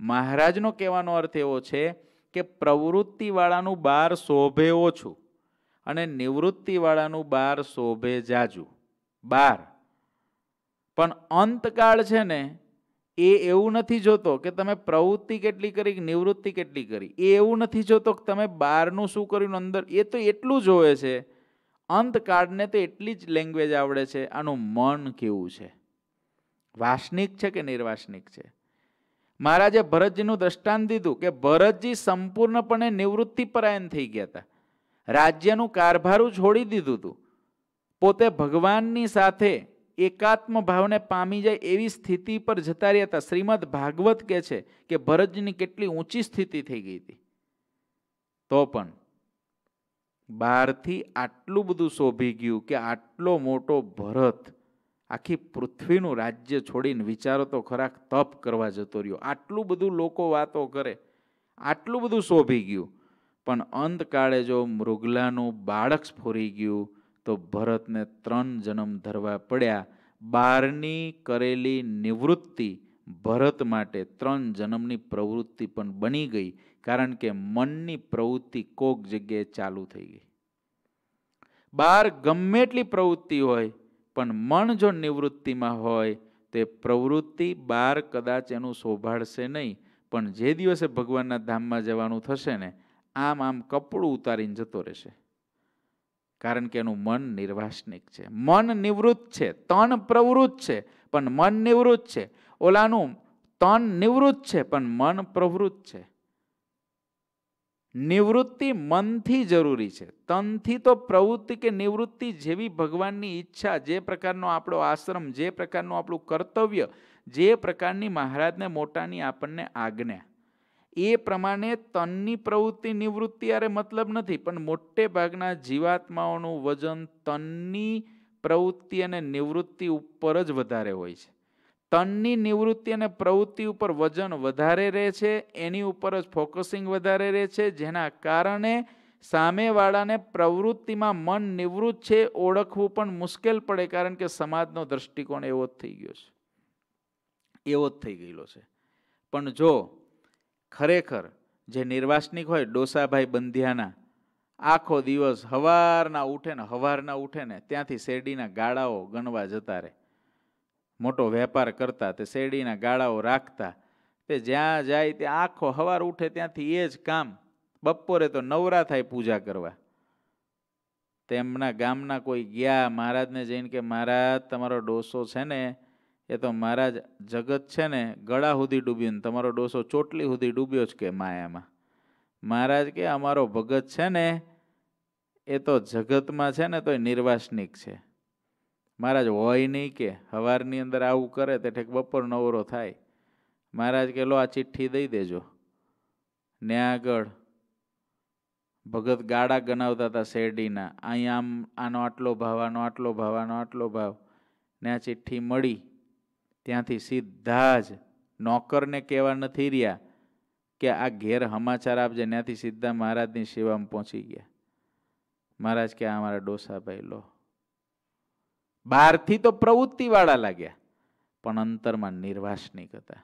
મહારાજનો કહેવાનો અર્થ એવો છે કે પ્રવૃત્તિવાળાનું બાર શોભે ઓછું. અને નિવૃત્તિવાળાનું બાર શોભે જાજુ. બાર. પણ અંતકાળ છે ને, એ એવું નથી જોતો કે તમે પ્રવૃત્તિ કેટલી કરી નિવૃત્તિ કેટલી કરી. એ એવું નથી જોતો કે તમે બહારનું શું કર્યું અંદર. એ તો એટલું જોવે છે. અંતકાળને તો એટલી જ લેંગ્વેજ આવડે છે. આનું મન કેવું છે? વાસનિક છે કે નિર્વાસનિક છે? મહારાજે ભરતજીનું દ્રષ્ટાંત દીધું કે ભરતજી સંપૂર્ણપણે નિવૃત્તિ પરાયણ થઈ ગયા હતા. રાજ્યનું કારભારું છોડી દીધું હતું પોતે ભગવાનની સાથે એકાત્મ ભાવને પામી જાય એવી સ્થિતિ પર જતા રહ્યા હતા. શ્રીમદ ભાગવત કહે છે કે ભરતજીની કેટલી ઊંચી સ્થિતિ થઈ ગઈ હતી. તો પણ બહારથી આટલું બધું શોભી ગયું કે આટલો મોટો ભરત આખી પૃથ્વીનું રાજ્ય છોડીને વિચારો તો ખરાક તપ કરવા જતો રહ્યો. આટલું બધું લોકો વાતો કરે, આટલું બધું શોભી ગયું. પણ અંતકાળે જો મૃગલાનું બાળક સ્ફોરી ગયું, તો ભરતને ત્રણ જન્મ ધરવા પડ્યા. બારની કરેલી નિવૃત્તિ ભરત માટે ત્રણ જન્મની પ્રવૃત્તિ પણ બની ગઈ, કારણ કે મનની પ્રવૃત્તિ કોક જગ્યાએ ચાલુ થઈ ગઈ. બહાર ગમે એટલી પ્રવૃત્તિ હોય, પણ મન જો નિવૃત્તિમાં હોય, તે પ્રવૃત્તિ બહાર કદાચ એનું શોભાડશે નહીં. પણ જે દિવસે ભગવાનના ધામમાં જવાનું થશે ને આમ આમ કપડું ઉતારીને જતો રહેશે. કારણ કે એનું મન નિર્વાસનિક છે. મન નિવૃત્ત છે. તન પ્રવૃત્ત છે. પણ મન નિવૃત્ત છે. ઓલાનું તન નિવૃત્ત છે, પણ મન પ્રવૃત્ત છે. નિવૃત્તિ મનથી જરૂરી છે. તનથી તો પ્રવૃત્તિ કે નિવૃત્તિ જેવી ભગવાનની ઈચ્છા, જે પ્રકારનો આપણો આશ્રમ, જે પ્રકારનું આપણું કર્તવ્ય, જે પ્રકારની મહારાજને મોટાની આપણને આજ્ઞા. એ પ્રમાણે તનની પ્રવૃત્તિ નિવૃત્તિ અરે મતલબ નથી, પણ મોટે ભાગના જીવાત્માઓનું વજન તનની પ્રવૃત્તિ અને નિવૃત્તિ ઉપર જ વધારે હોય છે. તનની નિવૃત્તિ અને પ્રવૃત્તિ ઉપર વજન વધારે રહે છે, એની ઉપર જ ફોકસિંગ વધારે રહે છે, જેના કારણે સામેવાળાને પ્રવૃત્તિમાં મન નિવૃત્ત છે ઓળખવું પણ મુશ્કેલ પડે, કારણ કે સમાજનો દ્રષ્ટિકોણ એવો જ થઈ ગયો છે. એવો જ થઈ ગયેલો છે. પણ જો ખરેખર જે નિર્વાસનિક હોય ડોસાભાઈ બંધિયાના, આખો દિવસ હવારના ઉઠે ને હવારના ઉઠે ને ત્યાંથી શેરડીના ગાળાઓ ગણવા જતા રહે. મોટો વેપાર કરતા તે શેરડીના ગાળાઓ રાખતા તે જ્યાં જાય ત્યાં આખો હવાર ઉઠે ત્યાંથી એ જ કામ. બપોરે તો નવરા થાય પૂજા કરવા. તેમના ગામના કોઈ ગયા મહારાજને જઈને કે, મહારાજ, તમારો ડોસો છે ને એ તો મહારાજ જગત છે ને ગળા સુધી ડૂબ્યું ને તમારો ડોસો ચોટલી સુધી ડૂબ્યો જ કે માયામાં. મહારાજ કે અમારો ભગત છે ને, એ તો જગતમાં છે ને તોય નિર્વાસનિક છે. મહારાજ હોય નહીં કે, હવારની અંદર આવું કરે તે ઠેક બપોર નવરો થાય. મહારાજ કે, લો, આ ચિઠ્ઠી દઈ દેજો. ને આગળ ભગત ગાડા ગણાવતા હતા શેરડીના. અહીંયા આમ આનો આટલો ભાવ, આનો આટલો ભાવ, આનો આટલો ભાવ. ને આ ચિઠ્ઠી મળી. ત્યાંથી સીધા જ નોકરને કહેવા નથી રહ્યા કે આ ઘેર સમાચાર આપજે, ત્યાંથી સીધા મહારાજની સેવામાં પહોંચી ગયા. મહારાજ કે આ મારા ડોસાભાઈ લો. બહારથી તો પ્રવૃત્તિવાળા લાગ્યા, પણ અંતરમાં નિર્વાસનિક હતા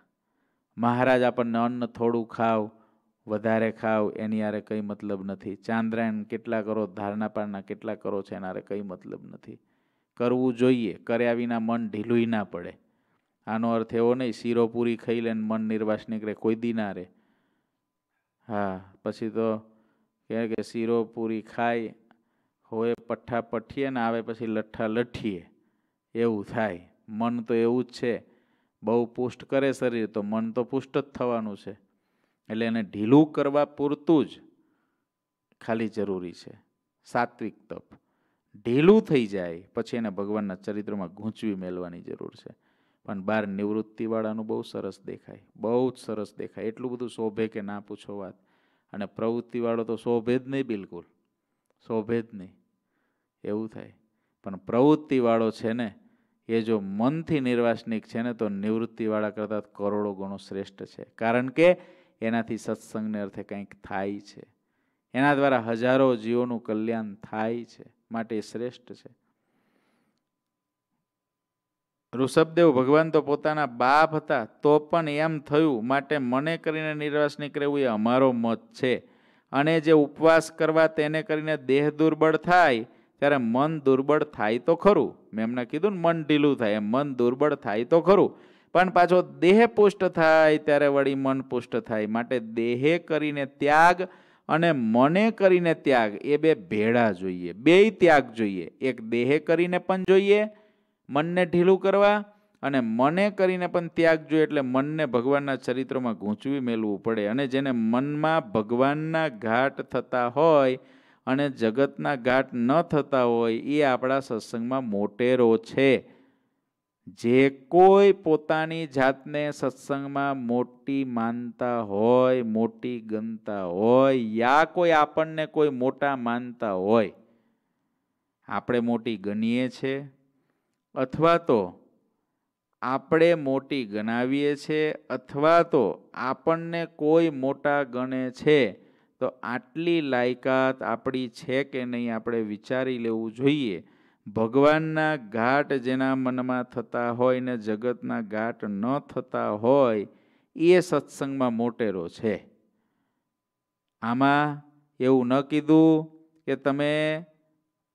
મહારાજ, આપણને અન્ન થોડું ખાવ, વધારે ખાવ, એની યારે કંઈ મતલબ નથી. ચાંદ્રાયણ કેટલા કરો ધારણા પારના કેટલા કરો છે, એના કંઈ મતલબ નથી. કરવું જોઈએ, કર્યા વિના મન ઢીલું ના પડે. આનો અર્થ એવો નહીં, શીરો પૂરી ખાઈ લે મન નિર્વાસ નીકળે, કોઈ દી ના રહે. હા, પછી તો કહે કે શીરો પૂરી ખાય હોય પઠ્ઠા પઠીએ ને આવે પછી લઠ્ઠા લઠીએ એવું થાય. મન તો એવું જ છે. બહુ પુષ્ટ કરે શરીર તો મન તો પુષ્ટ જ થવાનું છે. એટલે એને ઢીલું કરવા પૂરતું જ ખાલી જરૂરી છે. સાત્વિક તપ. ઢીલું થઈ જાય, પછી એને ભગવાનના ચરિત્રમાં ગૂંચવી મેળવાની જરૂર છે. પણ બહાર નિવૃત્તિવાળાનું બહુ સરસ દેખાય, બહુ જ સરસ દેખાય. એટલું બધું શોભે કે ના પૂછો વાત. અને પ્રવૃત્તિવાળો તો શોભે જ નહીં બિલકુલ. શોભે જ નહીં. એવું થાય. પણ પ્રવૃત્તિવાળો છે ને, એ જો મનથી નિર્વાસનિક છે ને, તો નિવૃત્તિવાળા કરતાં કરોડો ગણો શ્રેષ્ઠ છે. કારણ કે એનાથી સત્સંગને અર્થે કંઈક થાય છે. એના દ્વારા હજારો જીવોનું કલ્યાણ થાય છે. માટે શ્રેષ્ઠ છે. ઋષભદેવ ભગવાન તો પોતાના બાપ હતા, તો પણ એમ થયું, માટે મને કરીને નિર્વાસનિક રહેવું એ અમારો મત છે. અને જે ઉપવાસ કરવા તેને કરીને દેહ દુર્બળ થાય, ત્યારે મન દુર્બળ થાય તો ખરું. મેં એમને કીધું ને, મન ઢીલું થાય, એમ મન દુર્બળ થાય તો ખરું. પણ પાછો દેહ પુષ્ટ થાય, ત્યારે વળી મન પુષ્ટ થાય. માટે દેહે કરીને ત્યાગ અને મને કરીને ત્યાગ, એ બે ભેળા જોઈએ. બે ત્યાગ જોઈએ. એક દેહે કરીને પણ જોઈએ મનને ઢીલું કરવા અને મને કરીને પણ ત્યાગ જોઈએ એટલે મનને ભગવાનના ચરિત્રમાં ગૂંચવી મેળવું પડે. અને જેને મનમાં ભગવાનના ઘાટ થતા હોય અને જગતના ઘાટ ન થતા હોય, એ આપણા સત્સંગમાં મોટેરો છે. જે કોઈ પોતાની જાતને સત્સંગમાં મોટી માનતા હોય, મોટી ગમતા હોય, યા કોઈ આપણને કોઈ મોટા માનતા હોય, આપણે મોટી ગણીએ છીએ અથવા તો આપણે મોટી ગણાવીએ છીએ અથવા તો આપણને કોઈ મોટા ગણે છે, તો આટલી લાયકાત આપણી છે કે નહીં આપણે વિચારી લેવું જોઈએ. ભગવાનના ઘાટ જેના મનમાં થતા હોય ને જગતના ઘાટ ન થતા હોય, એ સત્સંગમાં મોટેરો છે. આમાં એવું ન કીધું કે તમે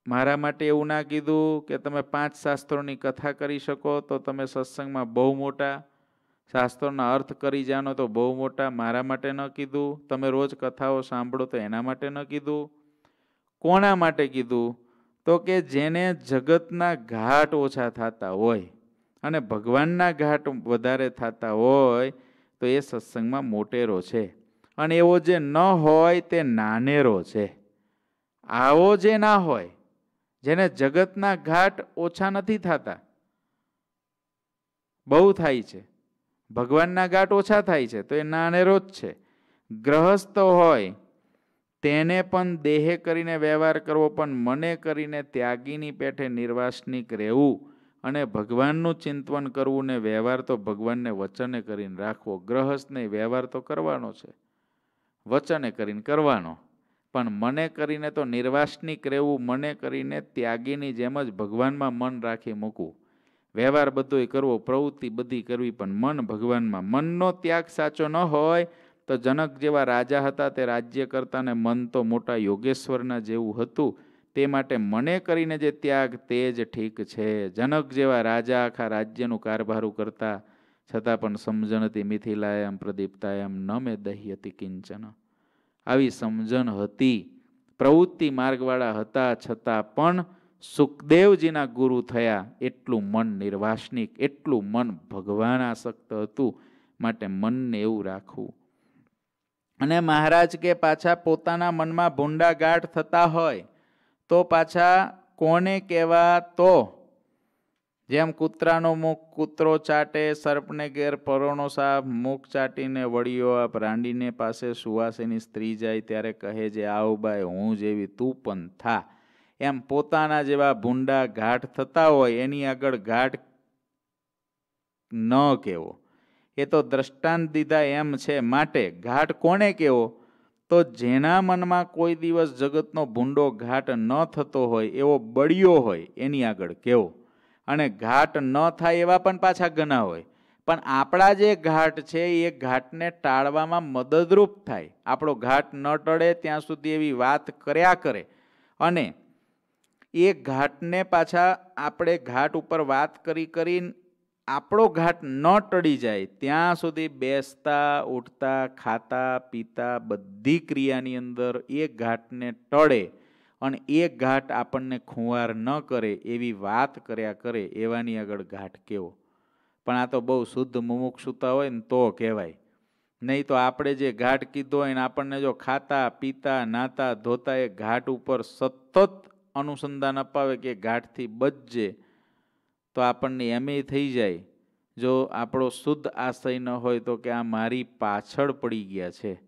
મારા માટે એવું ના કીધું કે તમે પાંચ શાસ્ત્રોની કથા કરી શકો તો તમે સત્સંગમાં બહુ મોટા. શાસ્ત્રોના અર્થ કરી જાણો તો બહુ મોટા. મારા માટે ન કીધું. તમે રોજ કથાઓ સાંભળો તો એના માટે ન કીધું. કોના માટે કીધું? તો કે જેને જગતના ઘાટ ઓછા થતા હોય અને ભગવાનના ઘાટ વધારે થતા હોય તો એ સત્સંગમાં મોટેરો છે. અને એવો જે ન હોય તે નાનેરો છે. આવો જે ના હોય જેને જગતના ઘાટ ઓછા નથી થતા. બહુ થાય છે. ભગવાનના ઘાટ ઓછા થાય છે, તો એ નાનેરો જ છે. ગ્રહસ્થ હોય, તેને પણ દેહે કરીને વ્યવહાર કરવો, પણ મને કરીને ત્યાગીની પેઠે નિર્વાસનિક રહેવું અને ભગવાનનું ચિંતન કરવું ને વ્યવહાર તો ભગવાનને વચને કરીને રાખવો. ગ્રહસ્થને વ્યવહાર તો કરવાનો છે. વચને કરીને કરવાનો. પણ મને કરીને તો નિર્વાસનિક રહેવું, મને કરીને ત્યાગીની જેમ જ ભગવાનમાં મન રાખી મૂકવું. વ્યવહાર બધોય કરવો, પ્રવૃત્તિ બધી કરવી, પણ મન ભગવાનમાં. મનનો ત્યાગ સાચો ન હોય તો જનક જેવા રાજા હતા તે રાજ્ય કરતાને મન તો મોટા યોગેશ્વરના જેવું હતું. તે માટે મને કરીને જે ત્યાગ તે જ ઠીક છે. જનક જેવા રાજા આખા રાજ્યનું કારભારું કરતા, છતાં પણ સમજણતી મિથિલાયામ, પ્રદીપતાયામ ન મેં દહ્યતી કિંચન. આવી સમજણ હતી. પ્રવૃત્તિ માર્ગવાળા હતા છતાં પણ સુખદેવજીના ગુરુ થયા. એટલું મન નિર્વાસનિક, એટલું મન ભગવાન આસક્ત હતું માટે મનને એવું રાખવું. અને મહારાજ કે પાછા પોતાના મનમાં ભૂંડાગાઠ થતા હોય તો પાછા કોને કહેવા તો જેમ કૂતરાનો મુખ કૂતરો ચાટે, સર્પને ઘેર પરોણો સાપ, મુખ ચાટીને વળીઓ આપ રાંડીને પાસે સુવાસીની સ્ત્રી જાય ત્યારે કહે છે, આવ બાય હું જેવી તું પણ થા. એમ પોતાના જેવા ભૂંડા ઘાટ થતા હોય, એની આગળ ઘાટ ન કહેવો એ તો દ્રષ્ટાંત દીધા એમ છે, માટે ઘાટ કોને કહેવો તો જેના મનમાં કોઈ દિવસ જગતનો ભૂંડો ઘાટ ન થતો હોય, એવો બળિયો હોય, એની આગળ કેવો? અને ઘાટ ન થાય એવા પણ પાછા ઘણા હોય. પણ આપણા જે ઘાટ છે, એ ઘાટને ટાળવામાં મદદરૂપ થાય. આપણો ઘાટ ન ટળે, ત્યાં સુધી એવી વાત કર્યા કરે. અને એ ઘાટને પાછા આપણે ઘાટ ઉપર વાત કરી કરીને આપણો ઘાટ ન ટળી જાય, ત્યાં સુધી બેસતા, ઉઠતા, ખાતા, પીતા બધી ક્રિયાની અંદર એ ઘાટને ટળે. અને એ ઘાટ આપણને ખુંવાર ન કરે એવી વાત કર્યા કરે, એવાની આગળ ઘાટ કેવો? પણ આ તો બહુ શુદ્ધ મુમુક્ષુતા હોય ને તો કહેવાય. નહીં તો આપણે જે ઘાટ કીધો હોય ને આપણને જો ખાતા, પીતા, નાતા, ધોતા એ ઘાટ ઉપર સતત અનુસંધાન અપાવે કે ઘાટથી બચજે, તો આપણને એમ થઈ જાય, જો આપણો શુદ્ધ આશય ન હોય તો કે આ મારી પાછળ પડી ગયા છે.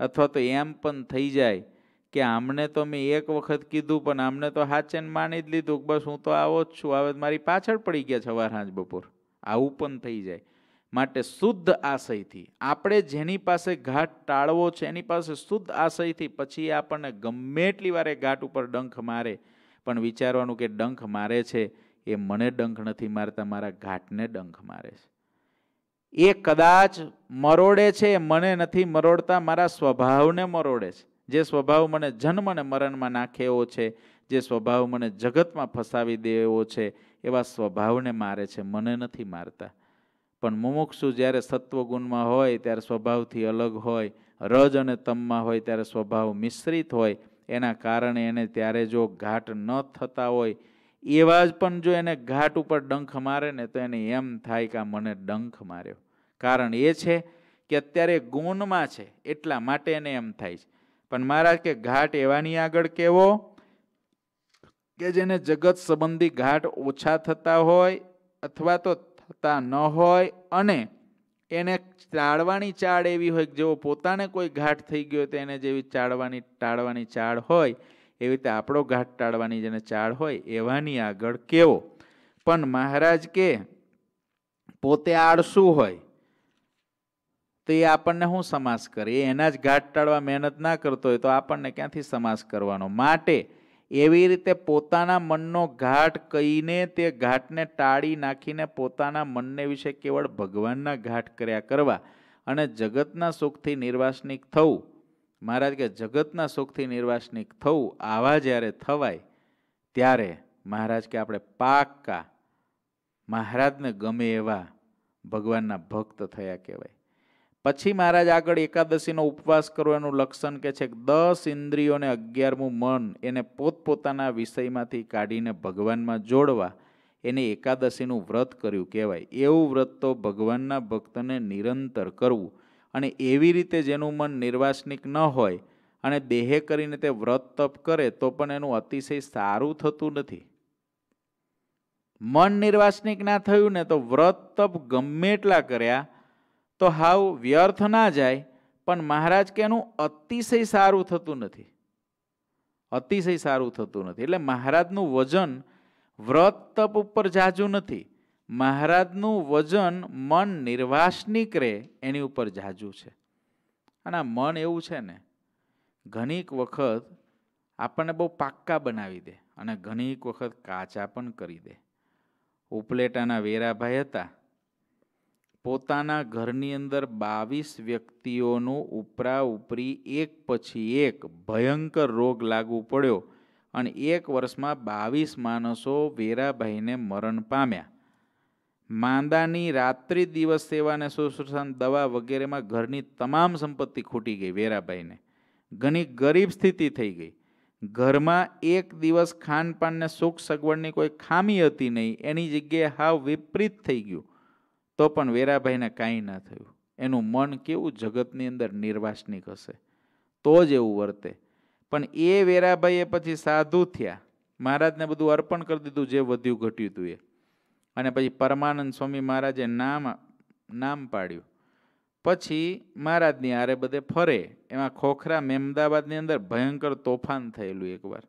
અથવા તો એમ પણ થઈ જાય કે આમને તો મેં એક વખત કીધું, પણ આમને તો હાચેન માની જ લીધું બસ હું તો આવો જ છું. હવે મારી પાછળ પડી ગયા સવાર સાંજ બપોર. આવું પણ થઈ જાય. માટે શુદ્ધ આશયથી, આપણે જેની પાસે ઘાટ ટાળવો છે, એની પાસે શુદ્ધ આશયથી પછી આપણને ગમે એટલી વારે ઘાટ ઉપર ડંખ મારે. પણ વિચારવાનું કે ડંખ મારે છે, એ મને ડંખ નથી મારતા, મારા ઘાટને ડંખ મારે છે. એ કદાચ મરોડે છે મને નથી મરોડતા, મારા સ્વભાવને મરોડે છે. જે સ્વભાવ મને જન્મ અને મરણમાં નાખે એવો છે, જે સ્વભાવ મને જગતમાં ફસાવી દે એવો છે, એવા સ્વભાવને મારે છે, મને નથી મારતા. પણ મુમુક્ષુ જ્યારે સત્વગુણમાં હોય ત્યારે સ્વભાવથી અલગ હોય, રજ અને તમમાં હોય ત્યારે સ્વભાવ મિશ્રિત હોય, એના કારણે એને ત્યારે જો ઘાટ ન થતા હોય, એવા જ પણ જો એને ઘાટ ઉપર ડંખ મારે ને તો એને એમ થાય કે મને ડંખ માર્યો. કારણ એ છે કે અત્યારે ગુણમાં છે, એટલા માટે એને એમ થાય છે. પણ મહારાજ કે ઘાટ એવાની આગળ કેવો? કે જેને જગત સંબંધી ઘાટ ઓછા થતા હોય અથવા તો થતા ન હોય અને એને ટાળવાની ચાળ એવી હોય જેવો પોતાને કોઈ ઘાટ થઈ ગયો તો એને જેવી ચાળવાની, ટાળવાની ચાળ હોય, એવી રીતે આપણો ઘાટ ટાળવાની જેને ચાળ હોય એવાની આગળ કેવો? પણ મહારાજ કે પોતે આળસું હોય તો એ આપણને શું સમાસ કરે? એના જ ઘાટ ટાળવા મહેનત ના કરતો હોય તો આપણને ક્યાંથી સમાસ કરવાનો? માટે એવી રીતે પોતાના મનનો ઘાટ કહીને તે ઘાટને ટાળી નાખીને પોતાના મનને વિશે કેવળ ભગવાનના ઘાટ કર્યા કરવા અને જગતના સુખથી નિર્વાસનિક થવું. મહારાજ કે જગતના સુખથી નિર્વાસનિક થવું આવા જ્યારે થવાય ત્યારે મહારાજ કે આપણે પાક્કા મહારાજને ગમે એવા ભગવાનના ભક્ત થયા કહેવાય. પછી મહારાજ આગળ એકાદશીનો ઉપવાસ કરવાનું લક્ષણ કે છે દસ ઇન્દ્રિયોને અગિયારમું મન એને પોતપોતાના વિષયમાંથી કાઢીને ભગવાનમાં જોડવા એને એકાદશીનું વ્રત કર્યું કહેવાય. એવું વ્રત તો ભગવાનના ભક્તને નિરંતર કરવું અને એવી રીતે જેનું મન નિર્વાસનિક ન હોય અને દેહે કરીને તે વ્રત તપ કરે તો પણ એનું અતિશય સારું થતું નથી. મન નિર્વાસનિક ના થયું ને તો વ્રત તપ ગમે એટલા કર્યા તો હાવ વ્યર્થ ના જાય, પણ મહારાજ કે એનું અતિશય સારું થતું નથી. અતિશય સારું થતું નથી. એટલે મહારાજનું વજન વ્રત તપ ઉપર જાજુ નથી. મહારાજનું વજન મન નિર્વાસનિક રહે એની ઉપર જાજુ છે. અને આ મન એવું છે ને, ઘણીક વખત આપણને બહુ પાક્કા બનાવી દે અને ઘણીક વખત કાચા પણ કરી દે. ઉપલેટાના વેરાભાઈ હતા પોતાના ઘરની અંદર બાવીસ વ્યક્તિઓનું ઉપરા ઉપરી એક પછી એક ભયંકર રોગ લાગુ પડ્યો અને એક વર્ષમાં બાવીસ માણસો વેરાભાઈને મરણ પામ્યા. માંદાની રાત્રિ દિવસ સેવાને શુશ્રૂષાન દવા વગેરેમાં ઘરની તમામ સંપત્તિ ખૂટી ગઈ વેરાભાઈને. ઘણી ગરીબ સ્થિતિ થઈ ગઈ. ઘરમાં એક દિવસ ખાનપાનને સુખ સગવડની કોઈ ખામી હતી નહીં, એની જગ્યાએ હાવ વિપરીત થઈ ગયું. તો પણ વેરાભાઈને કાંઈ ના થયું. એનું મન કેવું જગતની અંદર નિર્વાસનિક હશે? તો જ એવું વર્તે. પણ એ વેરાભાઈએ પછી સાધુ થયા. મહારાજને બધું અર્પણ કરી દીધું જે વધ્યું ઘટ્યું હતું એ. અને પછી પરમાનંદ સ્વામી મહારાજે નામ નામ પાડ્યું. પછી મહારાજની આરે બધે ફરે. એમાં ખોખરા મેમદાબાદની અંદર ભયંકર તોફાન થયેલું એકવાર.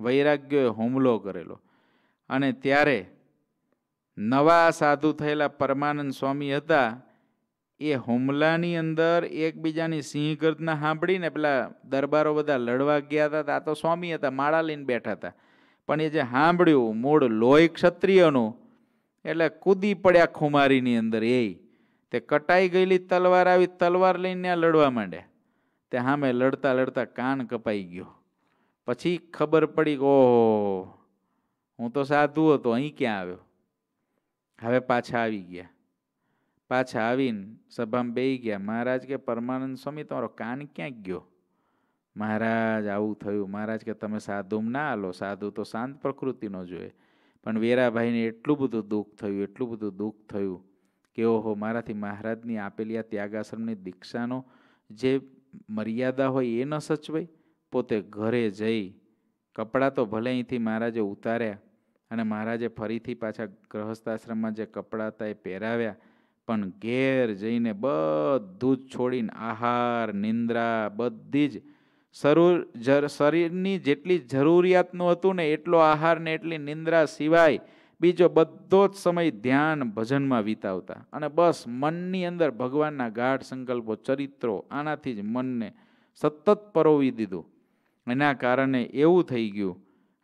વૈરાગ્યોએ હુમલો કરેલો. અને ત્યારે નવા સાધુ થયેલા પરમાનંદ સ્વામી હતા, એ હુમલાની અંદર એકબીજાની સિંહ સાંભળીને પેલા દરબારો બધા લડવા ગયા હતા આ તો સ્વામી હતા, માળા લઈને બેઠા હતા. પણ એ જે સાંભળ્યું, મૂળ લોહી ક્ષત્રિયનું, એટલે કૂદી પડ્યા ખુમારીની અંદર એ. તે કટાઈ ગયેલી તલવાર આવી, તલવાર લઈને ત્યાં લડવા માંડ્યા. તે સામે લડતા લડતા કાન કપાઈ ગયો. પછી ખબર પડી કે ઓહો, હું તો સાધુ હતો, અહીં ક્યાં આવ્યો? હવે પાછા આવી ગયા. પાછા આવીને સભામાં બેસી ગયા. મહારાજ કે, પરમાનંદ સ્વામી, તમારો કાન ક્યાં ગયો? મહારાજ, આવું થયું. મહારાજ કે, તમે સાધુમાં ના હાલો સાધુ તો શાંત પ્રકૃતિનો જોઈએ પણ વેરાભાઈને એટલું બધું દુઃખ થયું, એટલું બધું દુઃખ થયું કે, ઓહો, મારાથી મહારાજની આપેલી આ ત્યાગાશ્રમની દીક્ષાનો જે મર્યાદા હોય એ ન સચવાય? પોતે ઘરે જઈ કપડાં તો ભલે અહીંથી મહારાજે ઉતાર્યા અને મહારાજે ફરીથી પાછા ગ્રહસ્થાશ્રમમાં જે કપડાં હતા એ પહેરાવ્યા, પણ ઘેર જઈને બધું જ છોડીને આહાર, નિંદ્રા, બધી જ શરૂર શરીરની જેટલી જરૂરિયાતનું હતું ને એટલો આહાર ને એટલી નિંદ્રા સિવાય બીજો બધો જ સમય ધ્યાન ભજનમાં વિતાવતા. અને બસ મનની અંદર ભગવાનના ગાઢ સંકલ્પો, ચરિત્રો, આનાથી જ મનને સતત પરોવી દીધું. એના કારણે એવું થઈ ગયું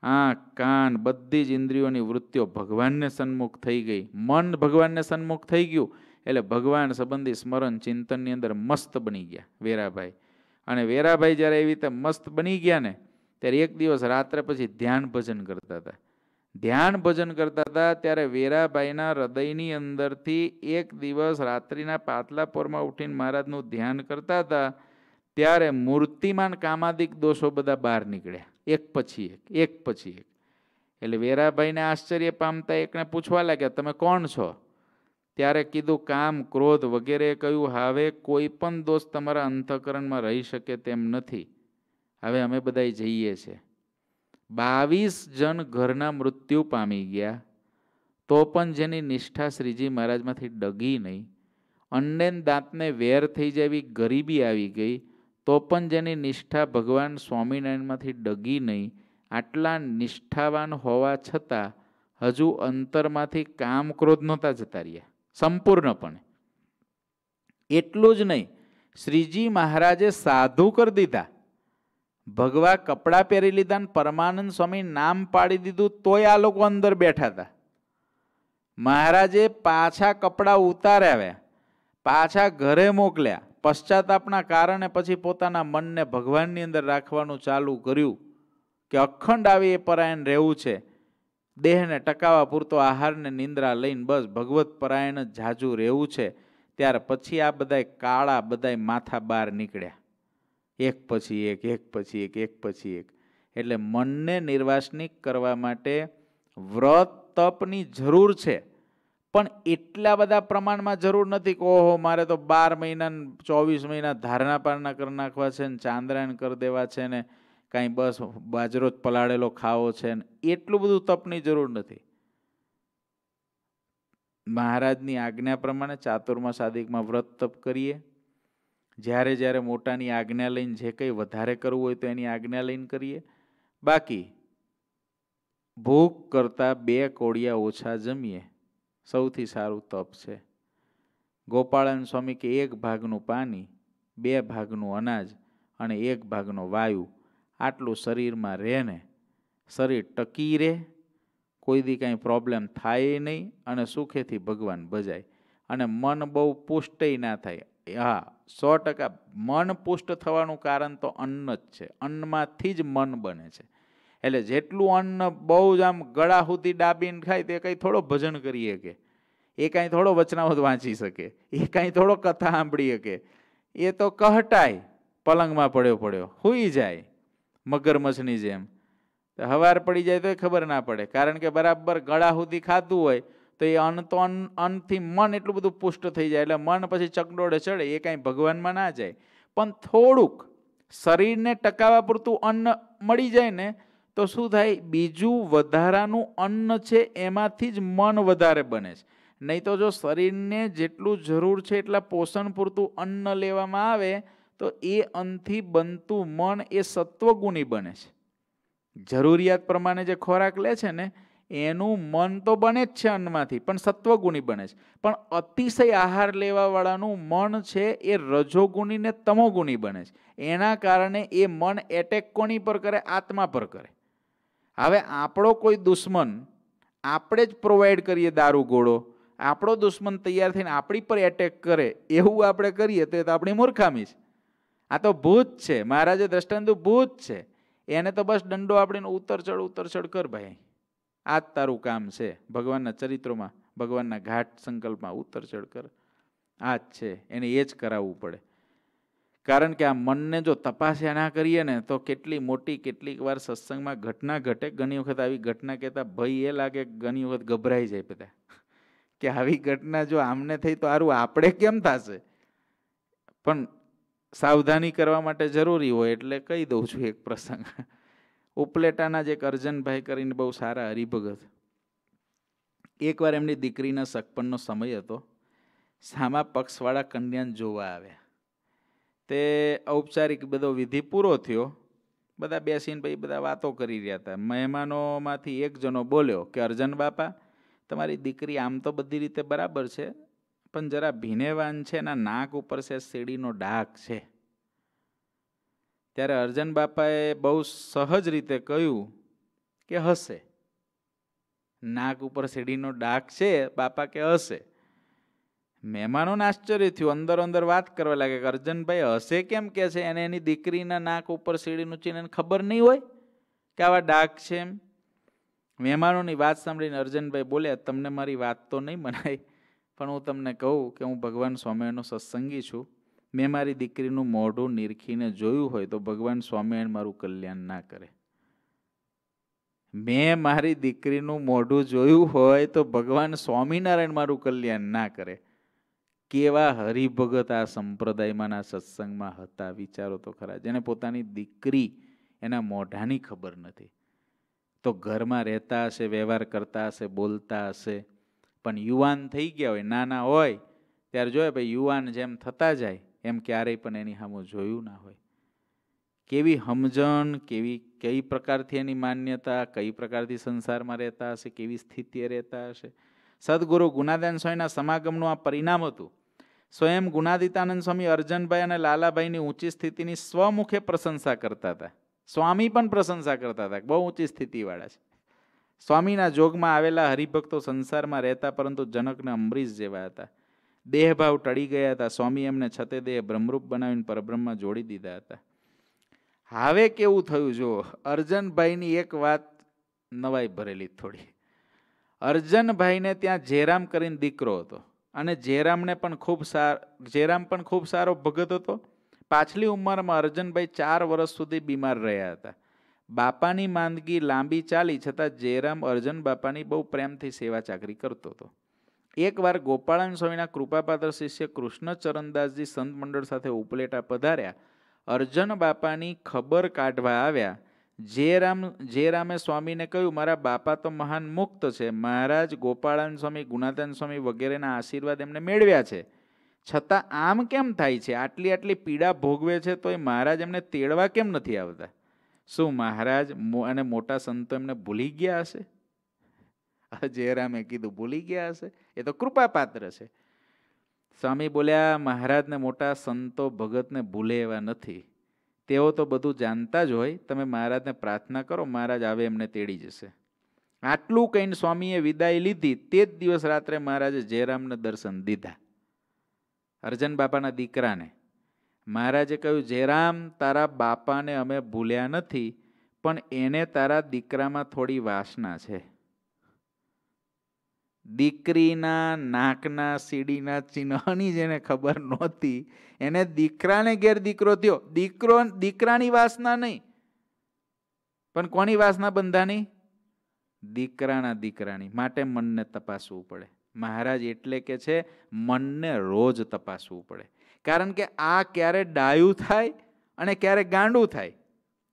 આંખ, કાન બધી જ ઇન્દ્રિયોની વૃત્તિઓ ભગવાનને સન્મુખ થઈ ગઈ. મન ભગવાનને સન્મુખ થઈ ગયું એટલે ભગવાન સંબંધી સ્મરણ ચિંતનની અંદર મસ્ત બની ગયા વેરાભાઈ. અને વેરાભાઈ જ્યારે એવી રીતે મસ્ત બની ગયા ને, ત્યારે એક દિવસ રાત્રે પછી ધ્યાન ભજન કરતા હતા. ધ્યાન ભજન કરતા હતા ત્યારે વેરાભાઈના હૃદયની અંદરથી એક દિવસ રાત્રિના પાતલા પોરમાં ઉઠીને મહારાજનું ધ્યાન કરતા હતા ત્યારે મૂર્તિમાન કામાદિક દોષો બધા બહાર નીકળ્યા. એક પછી એક એક પછી એક. એટલે વેરાભાઈને આશ્ચર્ય પામતા એકને પૂછવા લાગ્યા, તમે કોણ છો? ત્યારે કીધું, કામ, ક્રોધ વગેરે કહ્યું, હવે કોઈ પણ દોષ તમારા અંતકરણમાં રહી શકે તેમ નથી. હવે અમે બધા જઈએ છીએ બાવીસ જણ ઘરના મૃત્યુ પામી ગયા. તો પણ જેની નિષ્ઠા શ્રીજી મહારાજમાંથી ડગી નહીં. અંડેન દાંતને વેર થઈ જેવી ગરીબી આવી ગઈ. તો પણ જેની નિષ્ઠા ભગવાન સ્વામિનારાયણમાંથી ડગી નહીં, આટલા નિષ્ઠાવાન હોવા છતાં હજુ અંતરમાંથી કામ ક્રોધ નહોતા જતા રહ્યા, સંપૂર્ણપણે. એટલું જ નહીં, શ્રીજી મહારાજે સાધુ કરી દીધા. ભગવા કપડાં પહેરી લીધા ને પરમાનંદ સ્વામી નામ પાડી દીધું તોય આ લોકો અંદર બેઠા હતા. મહારાજે પાછા કપડાં ઉતાર્યા પાછા ઘરે મોકલ્યા. પશ્ચાતાપના કારણે પછી પોતાના મનને ભગવાનની અંદર રાખવાનું ચાલુ કર્યું કે અખંડ આવી એ પરાયણ રહેવું છે. દેહને ટકાવા પૂરતો આહારને નિંદ્રા લઈને બસ ભગવત પરાયણ જ જાજુ રહેવું છે. ત્યાર પછી આ બધાય કાળા બધાય માથા બહાર નીકળ્યા. એક પછી એક એક પછી એક એક પછી એક. એટલે મનને નિર્વાસનિક કરવા માટે વ્રત તપની જરૂર છે. પણ એટલા બધા પ્રમાણમાં જરૂર નથી કે, ઓહો, મારે તો બાર મહિના ચોવીસ મહિના ધારણા પારના કરી નાખવા છે ને ચાંદ્રાયણ કરી દેવા છે ને કાંઈ બસ બાજરો જ પલાળેલો ખાવો છે ને, એટલું બધું તપની જરૂર નથી. મહારાજની આજ્ઞા પ્રમાણે ચાતુર્માસ સાદિકમાં વ્રત તપ કરીએ. જ્યારે જ્યારે મોટાની આજ્ઞા લઈને જે કંઈ વધારે કરવું હોય તો એની આજ્ઞા લઈને કરીએ. બાકી ભૂખ કરતાં બે કોળિયા ઓછા જમીએ. સૌથી સારું તપ છે. ગોપાળન સ્વામી કે એક ભાગનું પાણી, બે ભાગનું અનાજ અને એક ભાગનો વાયુ આટલું શરીરમાં રહે ને શરીર ટકી રહે કોઈ દી કાંઈ પ્રોબ્લેમ થાય નહીં અને સુખેથી ભગવાન ભજાય. અને મન બહુ પુષ્ટય ના થાય. હા, સો ટકા મન પુષ્ટ થવાનું કારણ તો અન્ન જ છે. અન્નમાંથી જ મન બને છે. એટલે જેટલું અન્ન બહુ જ આમ ગળા સુધી ડાબીને ખાય તે કંઈ થોડો ભજન કરી શકે. એ કાંઈ થોડો વચનાવત વાંચી શકે. એ કાંઈ થોડો કથા સાંભળી શકે. એ તો કહટાય, પલંગમાં પડ્યો પડ્યો. હુઈ જાય, મગરમચ્છની જેમ. હવાર પડી જાય તો એ ખબર ના પડે. કારણ કે બરાબર ગળા સુધી ખાધું હોય તો એ અન્ન તો અન્ન, અન્નથી મન એટલું બધું પુષ્ટ થઈ જાય. એટલે મન પછી ચકડોળે ચડે, એ કાંઈ ભગવાનમાં ના જાય. પણ થોડુંક શરીરને ટકાવવા પૂરતું અન્ન મળી જાય ને તો શું થાય? બીજું વધારાનું અન્ન છે, એમાંથી જ મન વધારે બને છે. નહીં તો જો શરીરને જેટલું જરૂર છે એટલા પોષણ પૂરતું અન્ન લેવામાં આવે, તો એ અન્નથી બનતું મન એ સત્વગુણી બને છે. જરૂરિયાત પ્રમાણે જે ખોરાક લે છે ને, એનું મન તો બને જ છે અન્નમાંથી, પણ સત્વગુણી બને છે. પણ અતિશય આહાર લેવાવાળાનું મન છે એ રજોગુણી ને તમોગુણી બને છે. એના કારણે એ મન એટેક કોની પર કરે? આત્મા પર કરે. હવે આપણો કોઈ દુશ્મન આપણે જ પ્રોવાઈડ કરીએ દારૂ ગોળો, આપણો દુશ્મન તૈયાર થઈને આપણી પર એટેક કરે એવું આપણે કરીએ તો આપણી મૂર્ખામી છે. આ તો ભૂત છે, મહારાજે દ્રષ્ટાંત ભૂત છે. એને તો બસ દંડો આપણીને ઉતર ચડ ઉતર ચડ કર ભાઈ. આ જ તારું કામ છે, ભગવાનના ચરિત્રોમાં, ભગવાનના ઘાટ સંકલ્પમાં ઉતર ચડ કર. આ જ છે, એને એ જ કરાવવું પડે. કારણ કે આ મનને જો તપાસ્યા ના કરીએ ને, તો કેટલી મોટી કેટલીક વાર સત્સંગમાં ઘટના ઘટે. ઘણી વખત આવી ઘટના કહેતા ભય એ લાગે, ઘણી વખત ગભરાઈ જાય બધા. કે આવી ઘટના જો આમને થઈ તો સારું આપણે કેમ થશે? પણ સાવધાની કરવા માટે જરૂરી હોય એટલે કહી દઉં છું એક પ્રસંગ. ઉપલેટાના જ એક અર્જનભાઈ કરીને બહુ સારા હરિભગત. એકવાર એમની દીકરીના સગપણનો સમય હતો. સામા પક્ષવાળા કન્યાને જોવા આવ્યા. તે ઔપચારિક બધો વિધિ પૂરો થયો. બધા બેસીને ભાઈ બધા વાતો કરી રહ્યા હતા. મહેમાનોમાંથી એક જણો બોલ્યો કે, અર્જન બાપા, તમારી દીકરી આમ તો બધી રીતે બરાબર છે, પણ જરા ભીનેવાન છે એના નાક ઉપર છે શેરડીનો ડાક છે. ત્યારે અર્જન બાપાએ બહુ સહજ રીતે કહ્યું કે, હશે. નાક ઉપર શેરડીનો ડાક છે, બાપા કે, હશે. મહેમાનોને આશ્ચર્ય થયું. અંદર અંદર વાત કરવા લાગે કે અર્જનભાઈ, હશે કેમ કે છે? એને એની દીકરીના નાક ઉપર સીડીનું ચીન એને ખબર નહીં હોય કે આવા ડાઘ છે એમ. મહેમાનોની વાત સાંભળીને અર્જનભાઈ બોલ્યા, તમને મારી વાત તો નહીં મનાય, પણ હું તમને કહું કે હું ભગવાન સ્વામિનારાયણનો સત્સંગી છું. મેં મારી દીકરીનું મોઢું નિરખીને જોયું હોય તો ભગવાન સ્વામિનારાયણ મારું કલ્યાણ ના કરે. મેં મારી દીકરીનું મોઢું જોયું હોય તો ભગવાન સ્વામિનારાયણ મારું કલ્યાણ ના કરે. કેવા હરિભગત આ સંપ્રદાયમાંના સત્સંગમાં હતા, વિચારો તો ખરા. જેને પોતાની દીકરી એના મોઢાની ખબર નથી. તો ઘરમાં રહેતા હશે, વ્યવહાર કરતા હશે, બોલતા હશે, પણ યુવાન થઈ ગયા હોય, નાના હોય, ત્યારે જોયે ભાઈ યુવાન જેમ થતા જાય, એમ ક્યારેય પણ એની સામે જોયું ના હોય. કેવી સમજણ કેવી, કઈ પ્રકારથી એની માન્યતા, કઈ પ્રકારથી સંસારમાં રહેતા હશે, કેવી સ્થિતિએ રહેતા હશે. સદગુરુ ગુનાદાન સ્વામીના સમાગમનું આ પરિણામ હતું. સ્વયં ગુણાદિતાનંદ સ્વામી અર્જનભાઈ અને લાલાભાઈની ઊંચી સ્થિતિની સ્વમુખે પ્રશંસા કરતા હતા. સ્વામી પણ પ્રશંસા કરતા હતા બહુ ઊંચી સ્થિતિવાળા છે. સ્વામીના જોગમાં આવેલા હરિભક્તો સંસારમાં રહેતા પરંતુ જનકને અમરીશ જેવા હતા. દેહભાવ ટળી ગયા હતા. સ્વામી એમને છતે દેહ બ્રહ્મરૂપ બનાવીને પરબ્રહ્મમાં જોડી દીધા હતા. હવે કેવું થયું જો અર્જનભાઈની એક વાત નવાઈ ભરેલી થોડી. અર્જનભાઈને ત્યાં જેરામ કરીને દીકરો હતો. અને જેરામને પણ ખૂબ સાર જેરામ પણ ખૂબ સારો ભગત હતો. પાછલી ઉંમરમાં અર્જનભાઈ ચાર વર્ષ સુધી બીમાર રહ્યા હતા. બાપાની માંદગી લાંબી ચાલી છતાં જયરામ અર્જન બાપાની બહુ પ્રેમથી સેવા ચાકરી કરતો હતો. એકવાર ગોપાળાન સ્વામીના કૃપાપાત્ર શિષ્ય કૃષ્ણ ચરણદાસજી સંત મંડળ સાથે ઉપલેટા પધાર્યા. અર્જન બાપાની ખબર કાઢવા આવ્યા. જયરામે જે રામે સ્વામીને કહ્યું, મારા બાપા તો મહાન મુક્ત છે. મહારાજ ગોપાળાન સ્વામી, ગુણાતાન સ્વામી વગેરેના આશીર્વાદ એમને મેળવ્યા છે. છતાં આમ કેમ થાય છે? આટલી આટલી પીડા ભોગવે છે તો એ મહારાજ એમને તેડવા કેમ નથી આવતા? શું મહારાજ અને મોટા સંતો એમને ભૂલી ગયા હશે? જયરામે કીધું, ભૂલી ગયા હશે? એ તો કૃપાપાત્ર છે. સ્વામી બોલ્યા, મહારાજને મોટા સંતો ભગતને ભૂલે એવા નથી. તેઓ તો બધું જાણતા જ હોય, તમે મહારાજને પ્રાર્થના કરો, મહારાજ આવે એમને તેડી જશે. આટલું કહીને સ્વામીએ વિદાય લીધી, તે જ દિવસ રાત્રે મહારાજે જયરામને દર્શન દીધા. અર્જન બાપાના દીકરાને. મહારાજે કહ્યું, જયરામ, તારા બાપાને અમે ભૂલ્યા નથી, પણ એને તારા દીકરામાં થોડી વાસના છે. દીકરીના નાકના સીડીના ચિહ્નની જેને ખબર નહોતી, એને દીકરાને ઘેર દીકરો થયો. દીકરો, દીકરાની વાસના નહીં. પણ કોની વાસના બંધાની? દીકરાના દીકરાની. માટે મનને તપાસવું પડે. મહારાજ એટલે કે છે, મનને રોજ તપાસવું પડે. કારણ કે આ ક્યારે ડાયું થાય અને ક્યારે ગાંડું થાય,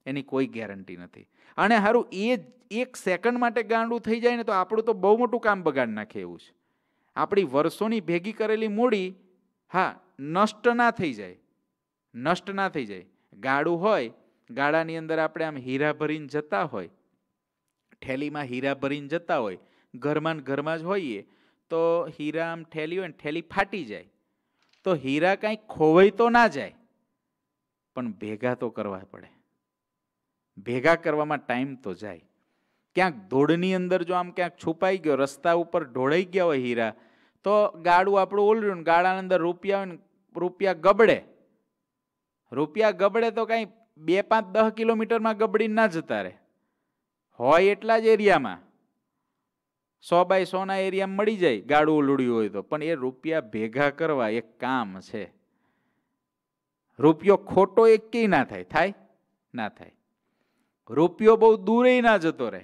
એની કોઈ ગેરંટી નથી. અને સારું એ એક સેકન્ડ માટે ગાંડું થઈ જાય ને તો આપણું તો બહુ મોટું કામ બગાડ નાખે એવું છે. આપણી વર્ષોની ભેગી કરેલી મૂડી, હા, નષ્ટ ના થઈ જાય. નષ્ટ ના થઈ જાય. ગાડું હોય, ગાડાની અંદર આપણે આમ હીરા ભરીને જતા હોય, ઠેલીમાં હીરા ભરીને જતા હોય, ઘરમાં ઘરમાં જ હોઈએ, તો હીરા આમ ઠેલી હોય ને ઠેલી ફાટી જાય. તો હીરા કાંઈ ખોવાઈ તો ના જાય, પણ ભેગા તો કરવા પડે. ભેગા કરવામાં ટાઈમ તો જાય. ક્યાંક ધોળની અંદર જો આમ ક્યાંક છુપાઈ ગયો, રસ્તા ઉપર ઢોળાઈ ગયા હોય હીરા, તો ગાડું આપણું ઓલર્યું ગાડાની અંદર રૂપિયા રૂપિયા ગબડે. રૂપિયા ગબડે તો કાંઈ બે પાંચ દસ કિલોમીટરમાં ગબડી ના જતા રહે. હોય એટલા જ એરિયામાં. સો બાય સોના એરિયામાં મળી જાય ગાડું ઉલડ્યું હોય તો, પણ એ રૂપિયા ભેગા કરવા એક કામ છે. રૂપિયો ખોટો એક કે ના થાય થાય? ના થાય. રૂપિયો બહુ દૂરે ના જતો રહે.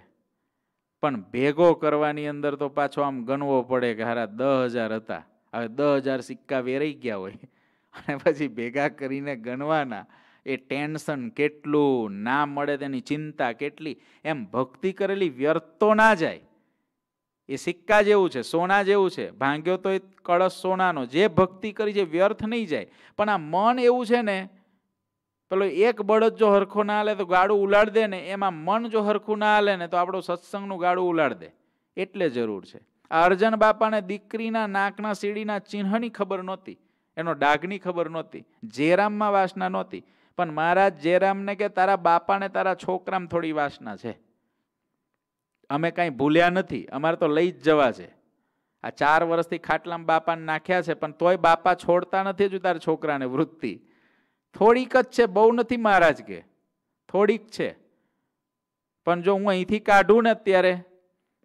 પણ ભેગો કરવાની અંદર તો પાછો આમ ગણવો પડે કે હારા દસ હજાર હતા. હવે દસ હજાર સિક્કા વેરાઈ ગયા હોય. અને પછી ભેગા કરીને ગણવાના. એ ટેન્શન કેટલું, ના મળે તેની ચિંતા કેટલી? એમ ભક્તિ કરેલી વ્યર્થ તો ના જાય. એ સિક્કા જેવું છે, સોના જેવું છે. ભાંગ્યો તો એ કળશ સોનાનો. જે ભક્તિ કરી છે, વ્યર્થ નહીં જાય. પણ આ મન એવું છે ને પેલો એક બળદ જો હરખો ના હાલે તો ગાડું ઉલાડ દે ને એમાં મન જો હરખું ના હાલે ને તો આપણું સત્સંગનું ગાડું ઉલાડ દે. એટલે જરૂર છે. આ અર્જન બાપાને દીકરીના નાકના સીડીના ચિહ્નની ખબર નહોતી. એનો ડાઘની ખબર નહોતી. જેરામમાં વાસના નહોતી. પણ મહારાજ જેરામને કે તારા બાપાને તારા છોકરામાં થોડી વાસના છે. અમે કાંઈ ભૂલ્યા નથી. અમારે તો લઈ જ જવા છે. આ ચાર વર્ષથી ખાટલામાં બાપાને નાખ્યા છે, પણ તોય બાપા છોડતા નથી હજુ તારા છોકરાને વૃત્તિ. થોડીક જ છે, બહુ નથી મહારાજ કે. થોડીક છે. પણ જો હું અહીંથી કાઢું ને અત્યારે,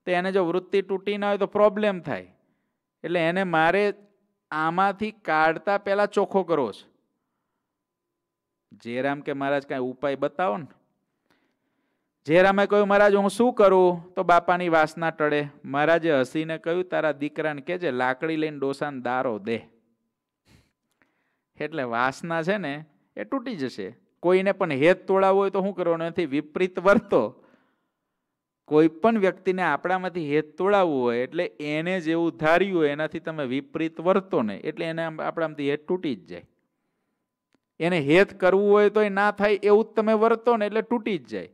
તો એને જો વૃત્તિ તૂટી ના હોય તો પ્રોબ્લેમ થાય. એટલે એને મારે આમાંથી કાઢતા પહેલાં ચોખ્ખો કરવો છે. જેરામ કે મહારાજ કાંઈ ઉપાય બતાવો ને. જેરામે કહ્યું, મહારાજ, હું શું કરું? તો બાપાની વાસના ટળે. મહારાજે હસીને કહ્યું, તારા દીકરાને કે જે લાકડી લઈને ડોસાને દારો દે. એટલે વાસના છે ને એ તૂટી જશે. કોઈને પણ હેત તોડાવવો હોય તો શું કરવાનું? નથી વિપરીત વર્તો. કોઈ પણ વ્યક્તિને આપણામાંથી હેત તોડાવવું હોય એટલે એને જેવું ધાર્યું હોય એનાથી તમે વિપરીત વર્તો ને એટલે એને આપણામાંથી હેત તૂટી જ જાય. એને હેત કરવું હોય તો એ ના થાય એવું જ તમે વર્તો ને એટલે તૂટી જ જાય.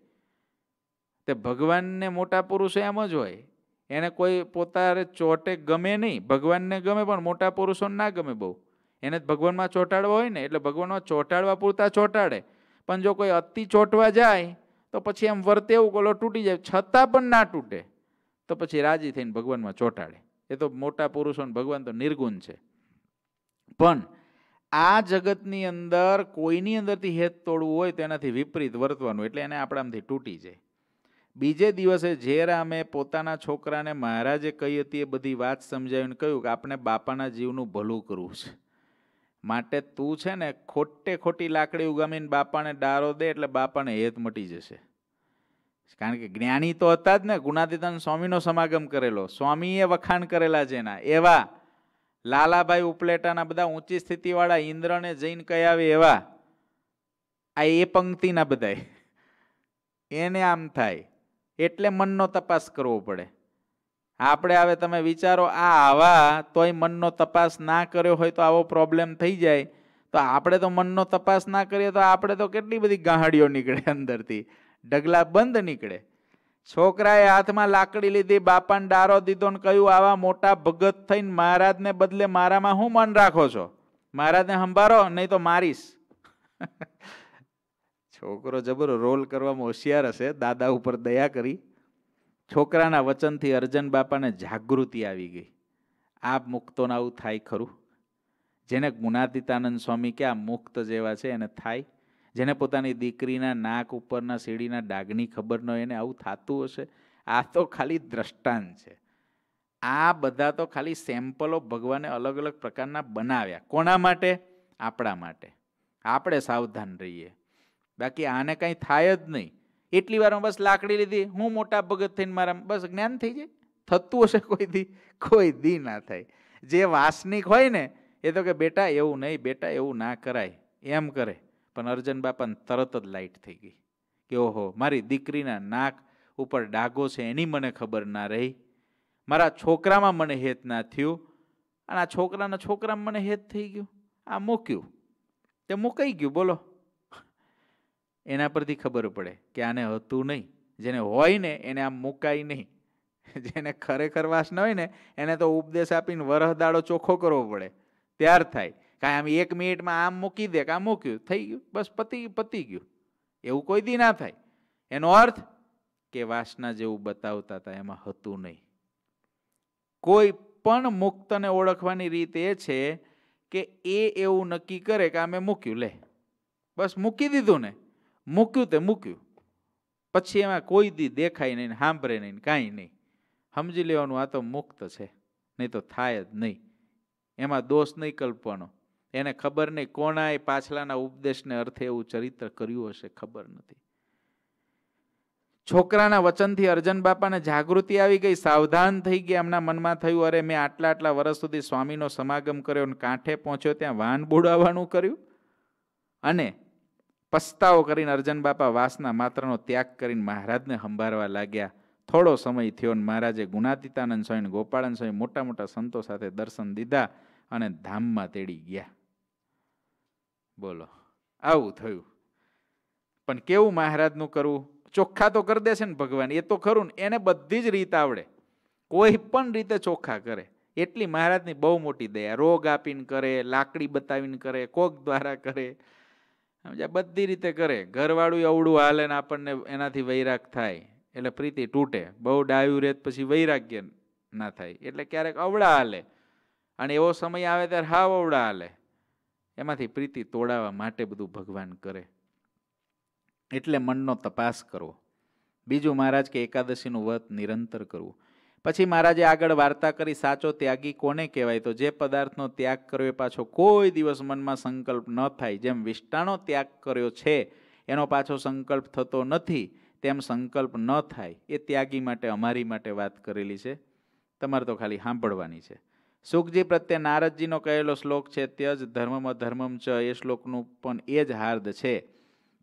તે ભગવાનને મોટા પુરુષો એમ જ હોય. એને કોઈ પોતાને ચોટે ગમે નહીં. ભગવાનને ગમે પણ મોટા પુરુષોને ના ગમે બહુ. એને ભગવાનમાં ચોંટાડવો હોય ને, એટલે ભગવાનમાં ચોંટાડવા પૂરતા ચોંટાડે. પણ જો કોઈ અતિ ચોંટવા જાય, તો પછી એમ વર્તે એવું કોલો તૂટી જાય, છતાં પણ ના તૂટે. તો પછી રાજી થઈને ભગવાનમાં ચોંટાડે. એ તો મોટા પુરુષો ભગવાન તો નિર્ગુણ છે. પણ આ જગતની અંદર કોઈની અંદરથી હેત તોડવું હોય તેનાથી વિપરીત વર્તવાનું, એટલે એને આપણામાંથી તૂટી જાય. બીજે દિવસે જે રામે પોતાના છોકરાને મહારાજે કહી હતી એ બધી વાત સમજાવીને કહ્યું કે આપણે બાપાના જીવનું ભલું કરવું છે. માટે તું છે ને ખોટે ખોટી લાકડી ઉગામીને બાપાને ડારો દે એટલે બાપાને હેત મટી જશે. કારણ કે જ્ઞાની તો હતા જ ને, ગુણાતીતાન સ્વામીનો સમાગમ કરેલો. સ્વામીએ વખાણ કરેલા છે એના એવા લાલાભાઈ ઉપલેટાના બધા ઊંચી સ્થિતિવાળા ઇન્દ્રને જઈને કયાવે એવા, આ એ પંક્તિના બધાય. એને આમ થાય. એટલે મનનો તપાસ કરવો પડે. આપણે હવે તમે વિચારો, આ આવા તોય મનનો તપાસ ના કર્યો હોય તો આવો પ્રોબ્લેમ થઈ જાય. તો આપણે તો મનનો તપાસ ના કરીએ તો આપણે તો કેટલી બધી ગાહડીઓ નીકળે અંદરથી. ઢગલા બંધ નીકળે. છોકરાએ હાથમાં લાકડી લીધી, બાપાને ડારો દીધો ને કહ્યું, આવા મોટા ભગત થઈને મહારાજને બદલે મારામાં હું મન રાખો છો? મહારાજને સંભારો નહીં તો મારીશ. છોકરો જબરો રોલ કરવામાં હોશિયાર હશે, દાદા ઉપર દયા કરી. છોકરાના વચનથી અર્જન બાપાને જાગૃતિ આવી ગઈ. આ મુક્તોને આવું થાય ખરું? જેને ગુણાતીતાનંદ સ્વામી કે આ મુક્ત જેવા છે એને થાય? જેને પોતાની દીકરીના નાક ઉપરના સીડીના ડાગની ખબર ન હોય એને આવું થતું હશે? આ તો ખાલી દ્રષ્ટાંત છે. આ બધા તો ખાલી સેમ્પલો ભગવાને અલગ અલગ પ્રકારના બનાવ્યા. કોના માટે? આપણા માટે. આપણે સાવધાન રહીએ. બાકી આને કંઈ થાય જ નહીં. એટલી વારમાં બસ લાકડી લીધી, હું મોટા ભગત થઈને મારા બસ જ્ઞાન થઈ જાય. થતું હશે કોઈ દી કોઈ દી ના થાય. જે વાસનિક હોય ને, એ તો કે બેટા એવું નહીં, બેટા એવું ના કરાય. એમ કરે. પણ અર્જન બાપાને તરત જ લાઇટ થઈ ગઈ. કે ઓહો, મારી દીકરીના નાક ઉપર ડાઘો છે એની મને ખબર ના રહી. મારા છોકરામાં મને હેત ના થયું. અને આ છોકરાના છોકરામાં મને હેત થઈ ગયું. આ મૂક્યું. તે મૂકાઈ ગયું, બોલો. એના પરથી ખબર પડે કે આને હતું નહીં. જેને હોય ને એને આમ મુકાય નહીં. જેને ખરેખર વાસ ન હોય ને એને તો ઉપદેશ આપીને વરહદાડો ચોખ્ખો કરવો પડે. ત્યાર થાય. કાંઈ આમ એક મિનિટમાં આમ મૂકી દે કે આમ મૂક્યું. થઈ ગયું. બસ પતી પતી ગયું. એવું કોઈ દી ના થાય. એનો અર્થ કે વાસના જેવું બતાવતા હતા એમાં હતું નહીં. કોઈ પણ મુક્તને ઓળખવાની રીત એ છે કે એ એવું નક્કી કરે કે આ મેં મૂક્યું. લે. બસ મૂકી દીધું ને. મૂક્યું તે મૂક્યું. પછી એમાં કોઈ દી દેખાય નહીં સાંભળે નહીં કાંઈ નહીં. સમજી લેવાનું, આ તો મુક્ત છે. નહીં તો થાય જ નહીં. એમાં દોષ નહીં કલ્પવાનો. એને ખબર નહીં કોણાએ પાછલાના ઉપદેશને અર્થે એવું ચરિત્ર કર્યું હશે, ખબર નથી. છોકરાના વચનથી અર્જન બાપાને જાગૃતિ આવી ગઈ, સાવધાન થઈ ગયા, એમના મનમાં થયું, અરે, મેં આટલા આટલા વર્ષ સુધી સ્વામીનો સમાગમ કર્યો અને કાંઠે પહોંચ્યો, ત્યાં વાન બુડાવવાનું કર્યું? અને પસ્તાવો કરીને અર્જન બાપા વાસના માત્રનો ત્યાગ કરીને મહારાજને સંભાળવા લાગ્યા. થોડો સમય થયો ને મહારાજે ગુણાતીતાનંદ સ્વામી, ગોપાળન સ્વામી મોટા મોટા સંતો સાથે દર્શન દીધા અને ધામમાં તેડી ગયા. બોલો, આવું થયું. પણ કેવું મહારાજનું કરવું? ચોખ્ખા તો કરી દેશે ને ભગવાન, એ તો ખરું ને, એને બધી જ રીત આવડે. કોઈ પણ રીતે ચોખ્ખા કરે. એટલી મહારાજની બહુ મોટી દયા. રોગ આપીને કરે, લાકડી બતાવીને કરે, કોક દ્વારા કરે. સમજ્યા? બધી રીતે કરે. ઘરવાળું અવડું હાલે ને આપણને એનાથી વૈરાગ થાય. એટલે પ્રીતિ તૂટે. બહુ ડાયું રેત પછી વૈરાગ્ય ના થાય. એટલે ક્યારેક અવળા હાલે. અને એવો સમય આવે ત્યારે હાવ અવળા હાલે. એમાંથી પ્રીતિ તોડાવવા માટે બધું ભગવાન કરે. એટલે મનનો તપાસ કરવો. બીજું મહારાજ કે એકાદશીનું વ્રત નિરંતર કરવું. પછી મહારાજે આગળ વાર્તા કરી, સાચો ત્યાગી કોને કહેવાય? તો જે પદાર્થનો ત્યાગ કર્યો એ પાછો કોઈ દિવસ મનમાં સંકલ્પ ન થાય. જેમ વિષ્ટાનો ત્યાગ કર્યો છે, એનો પાછો સંકલ્પ થતો નથી, તેમ સંકલ્પ ન થાય. એ ત્યાગી માટે, અમારી માટે વાત કરેલી છે. તમારે તો ખાલી સાંભળવાની છે. સુખજી પ્રત્યે નારદજીનો કહેલો શ્લોક છે, ત્યજ ધર્મમાં ધર્મમ ચ એ શ્લોકનું પણ એ જ હાર્દ છે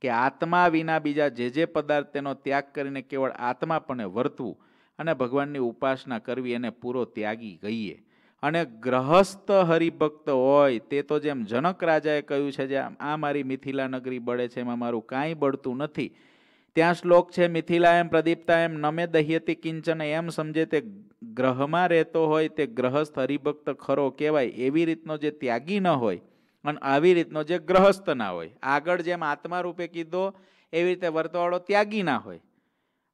કે આત્મા વિના બીજા જે જે પદાર્થ તેનો ત્યાગ કરીને કેવળ આત્માપણે વર્તવું અને ભગવાનની ઉપાસના કરવી એને પૂરો ત્યાગી કહીએ અને ગ્રહસ્થ હરિભક્ત હોય તે તો જેમ જનક રાજાએ કહ્યું છે જે આ મારી મિથિલા નગરી બળે છે, એમાં મારું કાંઈ બળતું નથી. ત્યાં શ્લોક છે, મિથિલા એમ પ્રદીપ્તા એમ નમે દહ્યતી કિંચન એમ સમજે તે ગ્રહમાં રહેતો હોય તે ગ્રહસ્થ હરિભક્ત ખરો કહેવાય એવી રીતનો જે ત્યાગી ન હોય અને આવી રીતનો જે ગ્રહસ્થ ના હોય. આગળ જેમ આત્મા રૂપે કીધો, એવી રીતે વર્તવાળો ત્યાગી ના હોય.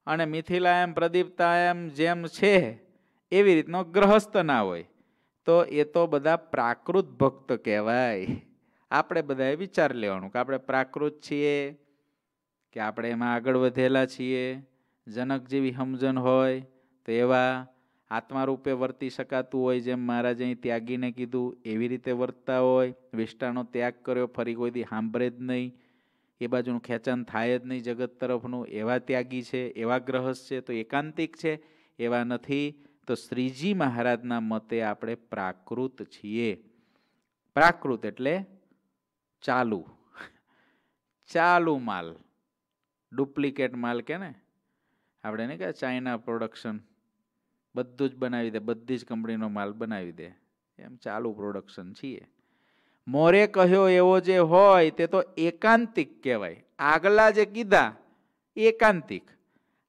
અને મિથિલા એમ પ્રદીપતા એમ જેમ છે, એવી રીતનો ગ્રહસ્થ ના હોય. તો એ તો બધા પ્રાકૃત ભક્ત કહેવાય. આપણે બધાએ વિચાર લેવાનું કે આપણે પ્રાકૃત છીએ, કે આપણે એમાં આગળ વધેલા છીએ. જનક જેવી સમજણ હોય તો એવા આત્મા રૂપે વર્તી શકાતું હોય જેમ મહારાજે અહીં ત્યાગીને કીધું, એવી રીતે વર્તતા હોય. વિષ્ટાનો ત્યાગ કર્યો, ફરી કોઈથી સાંભળે જ નહીં. એ બાજુનું ખેંચાણ થાય જ નહીં જગત તરફનું, એવા ત્યાગી છે, એવા ગ્રહસ્થ છે, તો એકાંતિક છે, એવા નથી. તો શ્રીજી મહારાજના મતે આપણે પ્રાકૃત છીએ. પ્રાકૃત એટલે ચાલુ. ચાલુ માલ. ડુપ્લિકેટ માલ કે ને? આપણે ને કે ચાઇના પ્રોડક્શન. બધું જ બનાવી દે, બધી જ કંપનીનો માલ બનાવી દે. એમ ચાલુ પ્રોડક્શન છીએ. મોરે કહ્યો એવો જે હોય તે તો એકાંતિક કહેવાય. આગલા જે કીધા, એકાંતિક.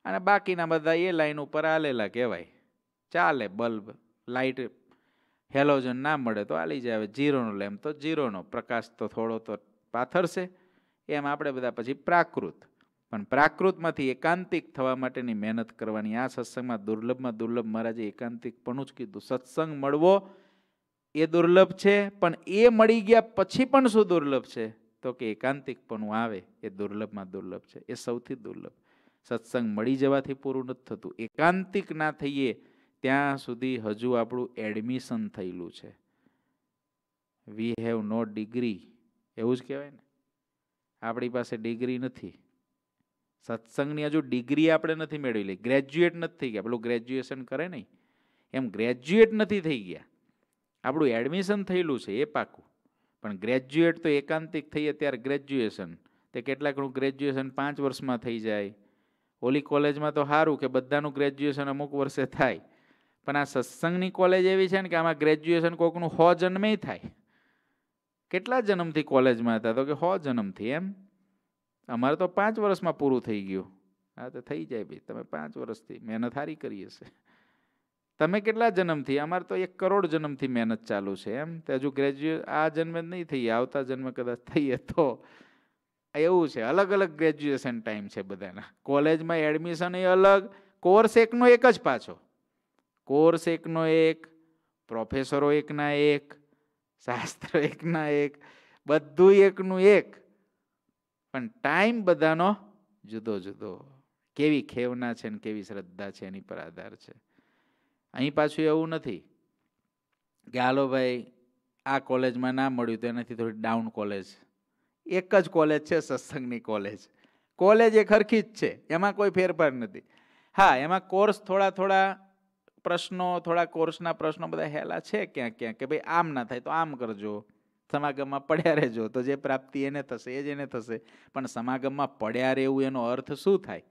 અને બાકીના બધા એ લાઈન ઉપર આલેલા કહેવાય. ચાલે બલ્બ લાઇટ હેલોજન ના મળે તો આલી જાય. જીરોનો લેમ્પ તો જીરોનો, પ્રકાશ તો થોડો તો પાથરશે. એમ આપણે બધા પછી પ્રાકૃત. પણ પ્રાકૃતમાંથી એકાંતિક થવા માટેની મહેનત કરવાની આ સત્સંગમાં દુર્લભમાં દુર્લભ મહારાજે એકાંતિકપણું જ કીધું. સત્સંગ મળવો એ દુર્લભ છે, પણ એ મળી ગયા પછી પણ શું દુર્લભ છે? તો કે એકાંતિકપણું આવે, એ દુર્લભમાં દુર્લભ છે, એ સૌથી દુર્લભ. સત્સંગ મળી જવાથી પૂરું નથી થતું. એકાંતિક ના થઈએ, ત્યાં સુધી હજુ આપણું એડમિશન થયેલું છે. વી હેવ નો ડિગ્રી એવું જ કહેવાય ને? આપણી પાસે ડિગ્રી નથી. સત્સંગની હજુ ડિગ્રી આપણે નથી મેળવી લઈ ગ્રેજ્યુએટ નથી થઈ ગયા. પેલું ગ્રેજ્યુએશન કરે નહીં. એમ ગ્રેજ્યુએટ નથી થઈ ગયા. આપણું એડમિશન થયેલું છે એ પાકું. પણ ગ્રેજ્યુએટ તો એકાંતિક થઈએ ત્યારે ગ્રેજ્યુએશન તે કેટલાકનું ગ્રેજ્યુએશન પાંચ વર્ષમાં થઈ જાય. ઓલી કોલેજમાં તો સારું કે બધાનું ગ્રેજ્યુએશન અમુક વર્ષે થાય. પણ આ સત્સંગની કોલેજ એવી છે ને કે આમાં ગ્રેજ્યુએશન કોકનું હો જન્મે થાય. કેટલા જન્મથી કોલેજમાં હતા? તો કે હો જન્મથી એમ. અમારે તો પાંચ વર્ષમાં પૂરું થઈ ગયું. હા, તો થઈ જાય ભાઈ. તમે પાંચ વર્ષથી મહેનત સારી કરી હશે. તમે કેટલા જન્મથી? અમારે તો એક કરોડ જન્મથી મહેનત ચાલુ છે એમ. તે હજુ ગ્રેજ્યુએટ આ જન્મે નહીં થઈ, આવતા જન્મે કદાચ થઈએ તો. એવું છે, અલગ અલગ ગ્રેજ્યુએશન ટાઈમ છે બધાના. કોલેજમાં એડમિશન એ અલગ, કોર્સ એકનો એક જ પાછો. કોર્સ એકનો એક, પ્રોફેસરો એકના એક, શાસ્ત્ર એકના એક, બધું એકનું એક. પણ ટાઈમ બધાનો જુદો જુદો. કેવી ખેવના છે ને કેવી શ્રદ્ધા છે એની પર આધાર છે. અહીં પાછું એવું નથી કે હાલો ભાઈ, આ કોલેજમાં ના મળ્યું તો એનાથી થોડી ડાઉન કોલેજ. એક જ કોલેજ છે, સત્સંગની કોલેજ. કોલેજ એ ખરખી જ છે, એમાં કોઈ ફેરફાર નથી. હા, એમાં કોર્સ થોડા થોડા પ્રશ્નો, થોડા કોર્સના પ્રશ્નો બધા હેલા છે ક્યાંક ક્યાંક કે ભાઈ આમ ના થાય તો આમ કરજો. સમાગમમાં પડ્યા રહેજો, તો જે પ્રાપ્તિ એને થશે, એ જ એને થશે. પણ સમાગમમાં પડ્યા રહેવું એનો અર્થ શું થાય?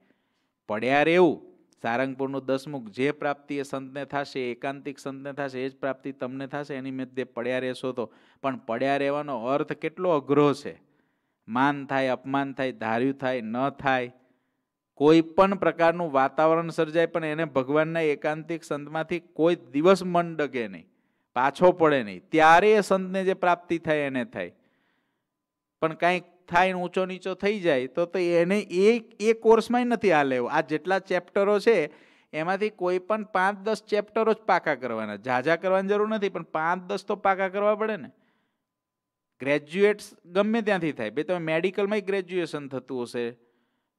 પડ્યા રહેવું. સારંગપુરનું દસમુખ જે પ્રાપ્તિ એ સંતને થશે, એકાંતિક સંતને થશે, એ જ પ્રાપ્તિ તમને થશે, એની મધ્યે પડ્યા રહેશો તો. પણ પડ્યા રહેવાનો અર્થ કેટલો અઘરો છે. માન થાય, અપમાન થાય, ધાર્યું થાય, ન થાય, કોઈ પણ પ્રકારનું વાતાવરણ સર્જાય, પણ એને ભગવાનના એકાંતિક સંતમાંથી કોઈ દિવસ મન ડગે નહીં, પાછો પડે નહીં. ત્યારે એ સંતને જે પ્રાપ્તિ થાય, એને થાય. પણ કાંઈક થાય ઊંચો નીચો થઈ જાય, તો એને એ એ કોર્સમાં નથી હાલે આ જેટલા ચેપ્ટરો છે, એમાંથી કોઈ પણ પાંચ, દસ ચેપ્ટરો જ પાકા કરવાના. ઝાઝા કરવાની જરૂર નથી, પણ પાંચ, દસ તો પાકા કરવા પડે ને. ગ્રેજ્યુએટ્સ ગમે ત્યાંથી થાય. ભાઈ, તમે મેડિકલમાંય ગ્રેજ્યુએશન થતું હશે.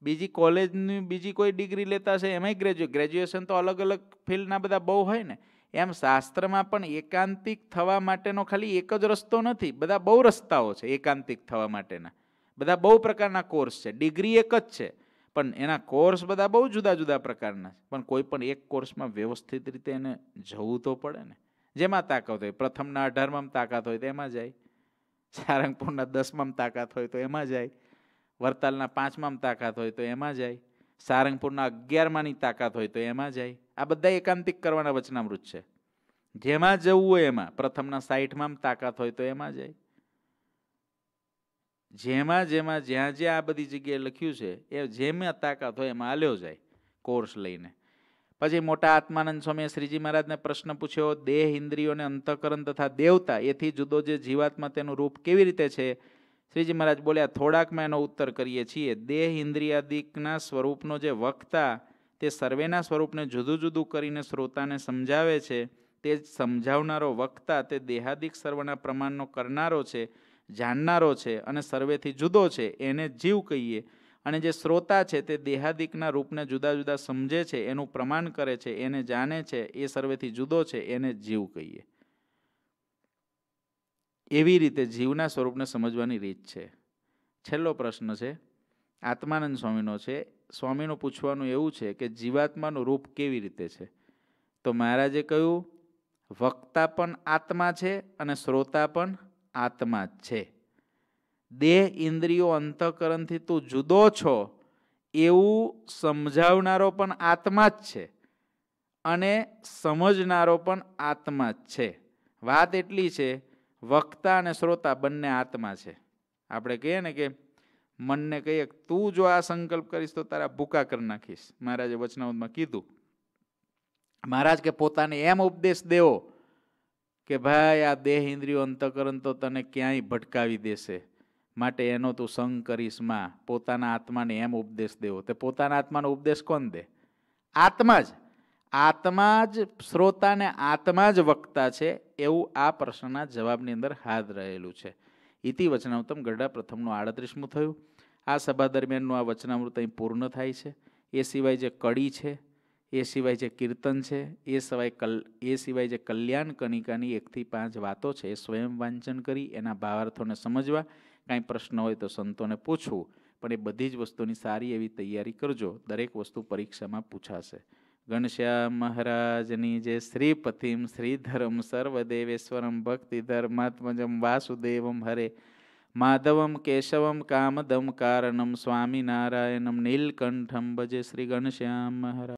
બીજી કોલેજની બીજી કોઈ ડિગ્રી લેતા હશે, એમાંય ગ્રેજ્યુએટ ગ્રેજ્યુએશન તો અલગ અલગ ફિલ્ડના બધા બહુ હોય ને. એમ શાસ્ત્રમાં પણ એકાંતિક થવા માટેનો ખાલી એક જ રસ્તો નથી. બધા બહુ રસ્તાઓ છે એકાંતિક થવા માટેના. બધા બહુ પ્રકારના કોર્સ છે. ડિગ્રી એક જ છે. પણ એના કોર્સ બધા બહુ જુદા જુદા પ્રકારના છે. પણ કોઈ પણ એક કોર્સમાં વ્યવસ્થિત રીતે એને જવું તો પડે ને. જેમાં તાકાત હોય. પ્રથમના અઢારમાં તાકાત હોય તો એમાં જાય. સારંગપુરના દસમાં તાકાત હોય તો એમાં જાય. વરતાલના પાંચમાં તાકાત હોય તો એમાં જાય. સારંગપુરના અગિયારમાંની તાકાત હોય તો એમાં જાય. આ બધા એકાંતિક કરવાના વચનામૃત છે. જેમાં જવું હોય એમાં. પ્રથમના સાઠમાં તાકાત હોય તો એમાં જાય. જેમાં જેમાં જ્યાં જ્યાં આ બધી જગ્યાએ લખ્યું છે, એ જેમાં તાકાત હોય એમાં આલ્યો જાય કોર્સ લઈને. પછી મોટા આત્માનંદ સ્વામીએ શ્રીજી મહારાજને પ્રશ્ન પૂછ્યો, દેહ ઇન્દ્રિયોને અંતકરણ તથા દેવતા એથી જુદો જે જીવાત્મા તેનું રૂપ કેવી રીતે છે? શ્રીજી મહારાજ બોલ્યા, થોડાકમાં એનો ઉત્તર કરીએ છીએ. દેહ, ઇન્દ્રિયાદિકના સ્વરૂપનો જે વક્તા તે સર્વેના સ્વરૂપને જુદું જુદું કરીને શ્રોતાને સમજાવે છે, તે સમજાવનારો વક્તા તે દેહાદિક સર્વના પ્રમાણનો કરનારો છે જાણનારો છે અને સર્વેથી જુદો છે, એને જીવ કહીએ. અને જે શ્રોતા છે તે દેહાદિકના રૂપને જુદા જુદા સમજે છે, એનું પ્રમાણ કરે છે, એને જાણે છે, એ સર્વેથી જુદો છે, એને જીવ કહીએ. એવી રીતે જીવના સ્વરૂપને સમજવાની રીત છે. છેલ્લો પ્રશ્ન છે, આત્માનંદ સ્વામીનો છે, સ્વામીનું પૂછવાનું એવું છે કે જીવાત્માનું રૂપ કેવી રીતે છે? તો મહારાજે કહ્યું, વક્તા પણ આત્મા છે અને શ્રોતા પણ આત્મા જ છે. દેહ ઇન્દ્રિયો અંતઃકરણથી તું જુદો છો, એવું સમજાવનારો પણ આત્મા જ છે અને સમજનારો પણ આત્મા જ છે. વાત એટલી છે, વક્તા અને શ્રોતા બંને આત્મા છે. આપણે કહીએ ને કે મનને કહીએ તું જો આ સંકલ્પ કરીશ તો તારા ભૂકા કરી નાખીશ. મહારાજે વચનાવતમાં કીધું, મહારાજ કે પોતાને એમ ઉપદેશ દેવો કે ભાઈ, આ દેહ ઇન્દ્રિયો અંતકરણ તો તને ક્યાંય ભટકાવી દેશે. માટે એનો તું સંગ કરીશમાં. પોતાના આત્માને એમ ઉપદેશ દેવો. તે પોતાના આત્માનો ઉપદેશ કોણ દે? આત્મા જ. આત્મા જ શ્રોતાને આત્મા જ વક્તા છે એવું આ પ્રશ્નના જવાબની અંદર હાથ રહેલું છે. ઇતિ વચનામૃતમ ગઢડા પ્રથમનું આડત્રીસમું થયું. આ સભા દરમિયાનનું આ વચનામૃત અહીં પૂર્ણ થાય છે. એ સિવાય જે કડી છે એ સિવાય જે કીર્તન છે, એ સિવાય કલ, એ સિવાય જે કલ્યાણ કનિકાની એકથી પાંચ વાતો છે, એ સ્વયં વાંચન કરી, એના ભાવાર્થોને સમજવા, કાંઈ પ્રશ્ન હોય તો સંતોને પૂછવું, પણ એ બધી જ વસ્તુની સારી એવી તૈયારી કરજો, દરેક વસ્તુ પરીક્ષામાં પૂછાશે. ઘનશ્યામ મહારાજની જે શ્રીપતિમ શ્રીધરમ સર્વદેવેશ્વરમ ભક્તિ ધર્માત્મજમ વાસુદેવમ હરે, માધવમ કેશવમ કામદમ કારણમ સ્વામિનારાયણમ નીલકંઠમ ભજે શ્રી ઘનશ્યામ મહારાજ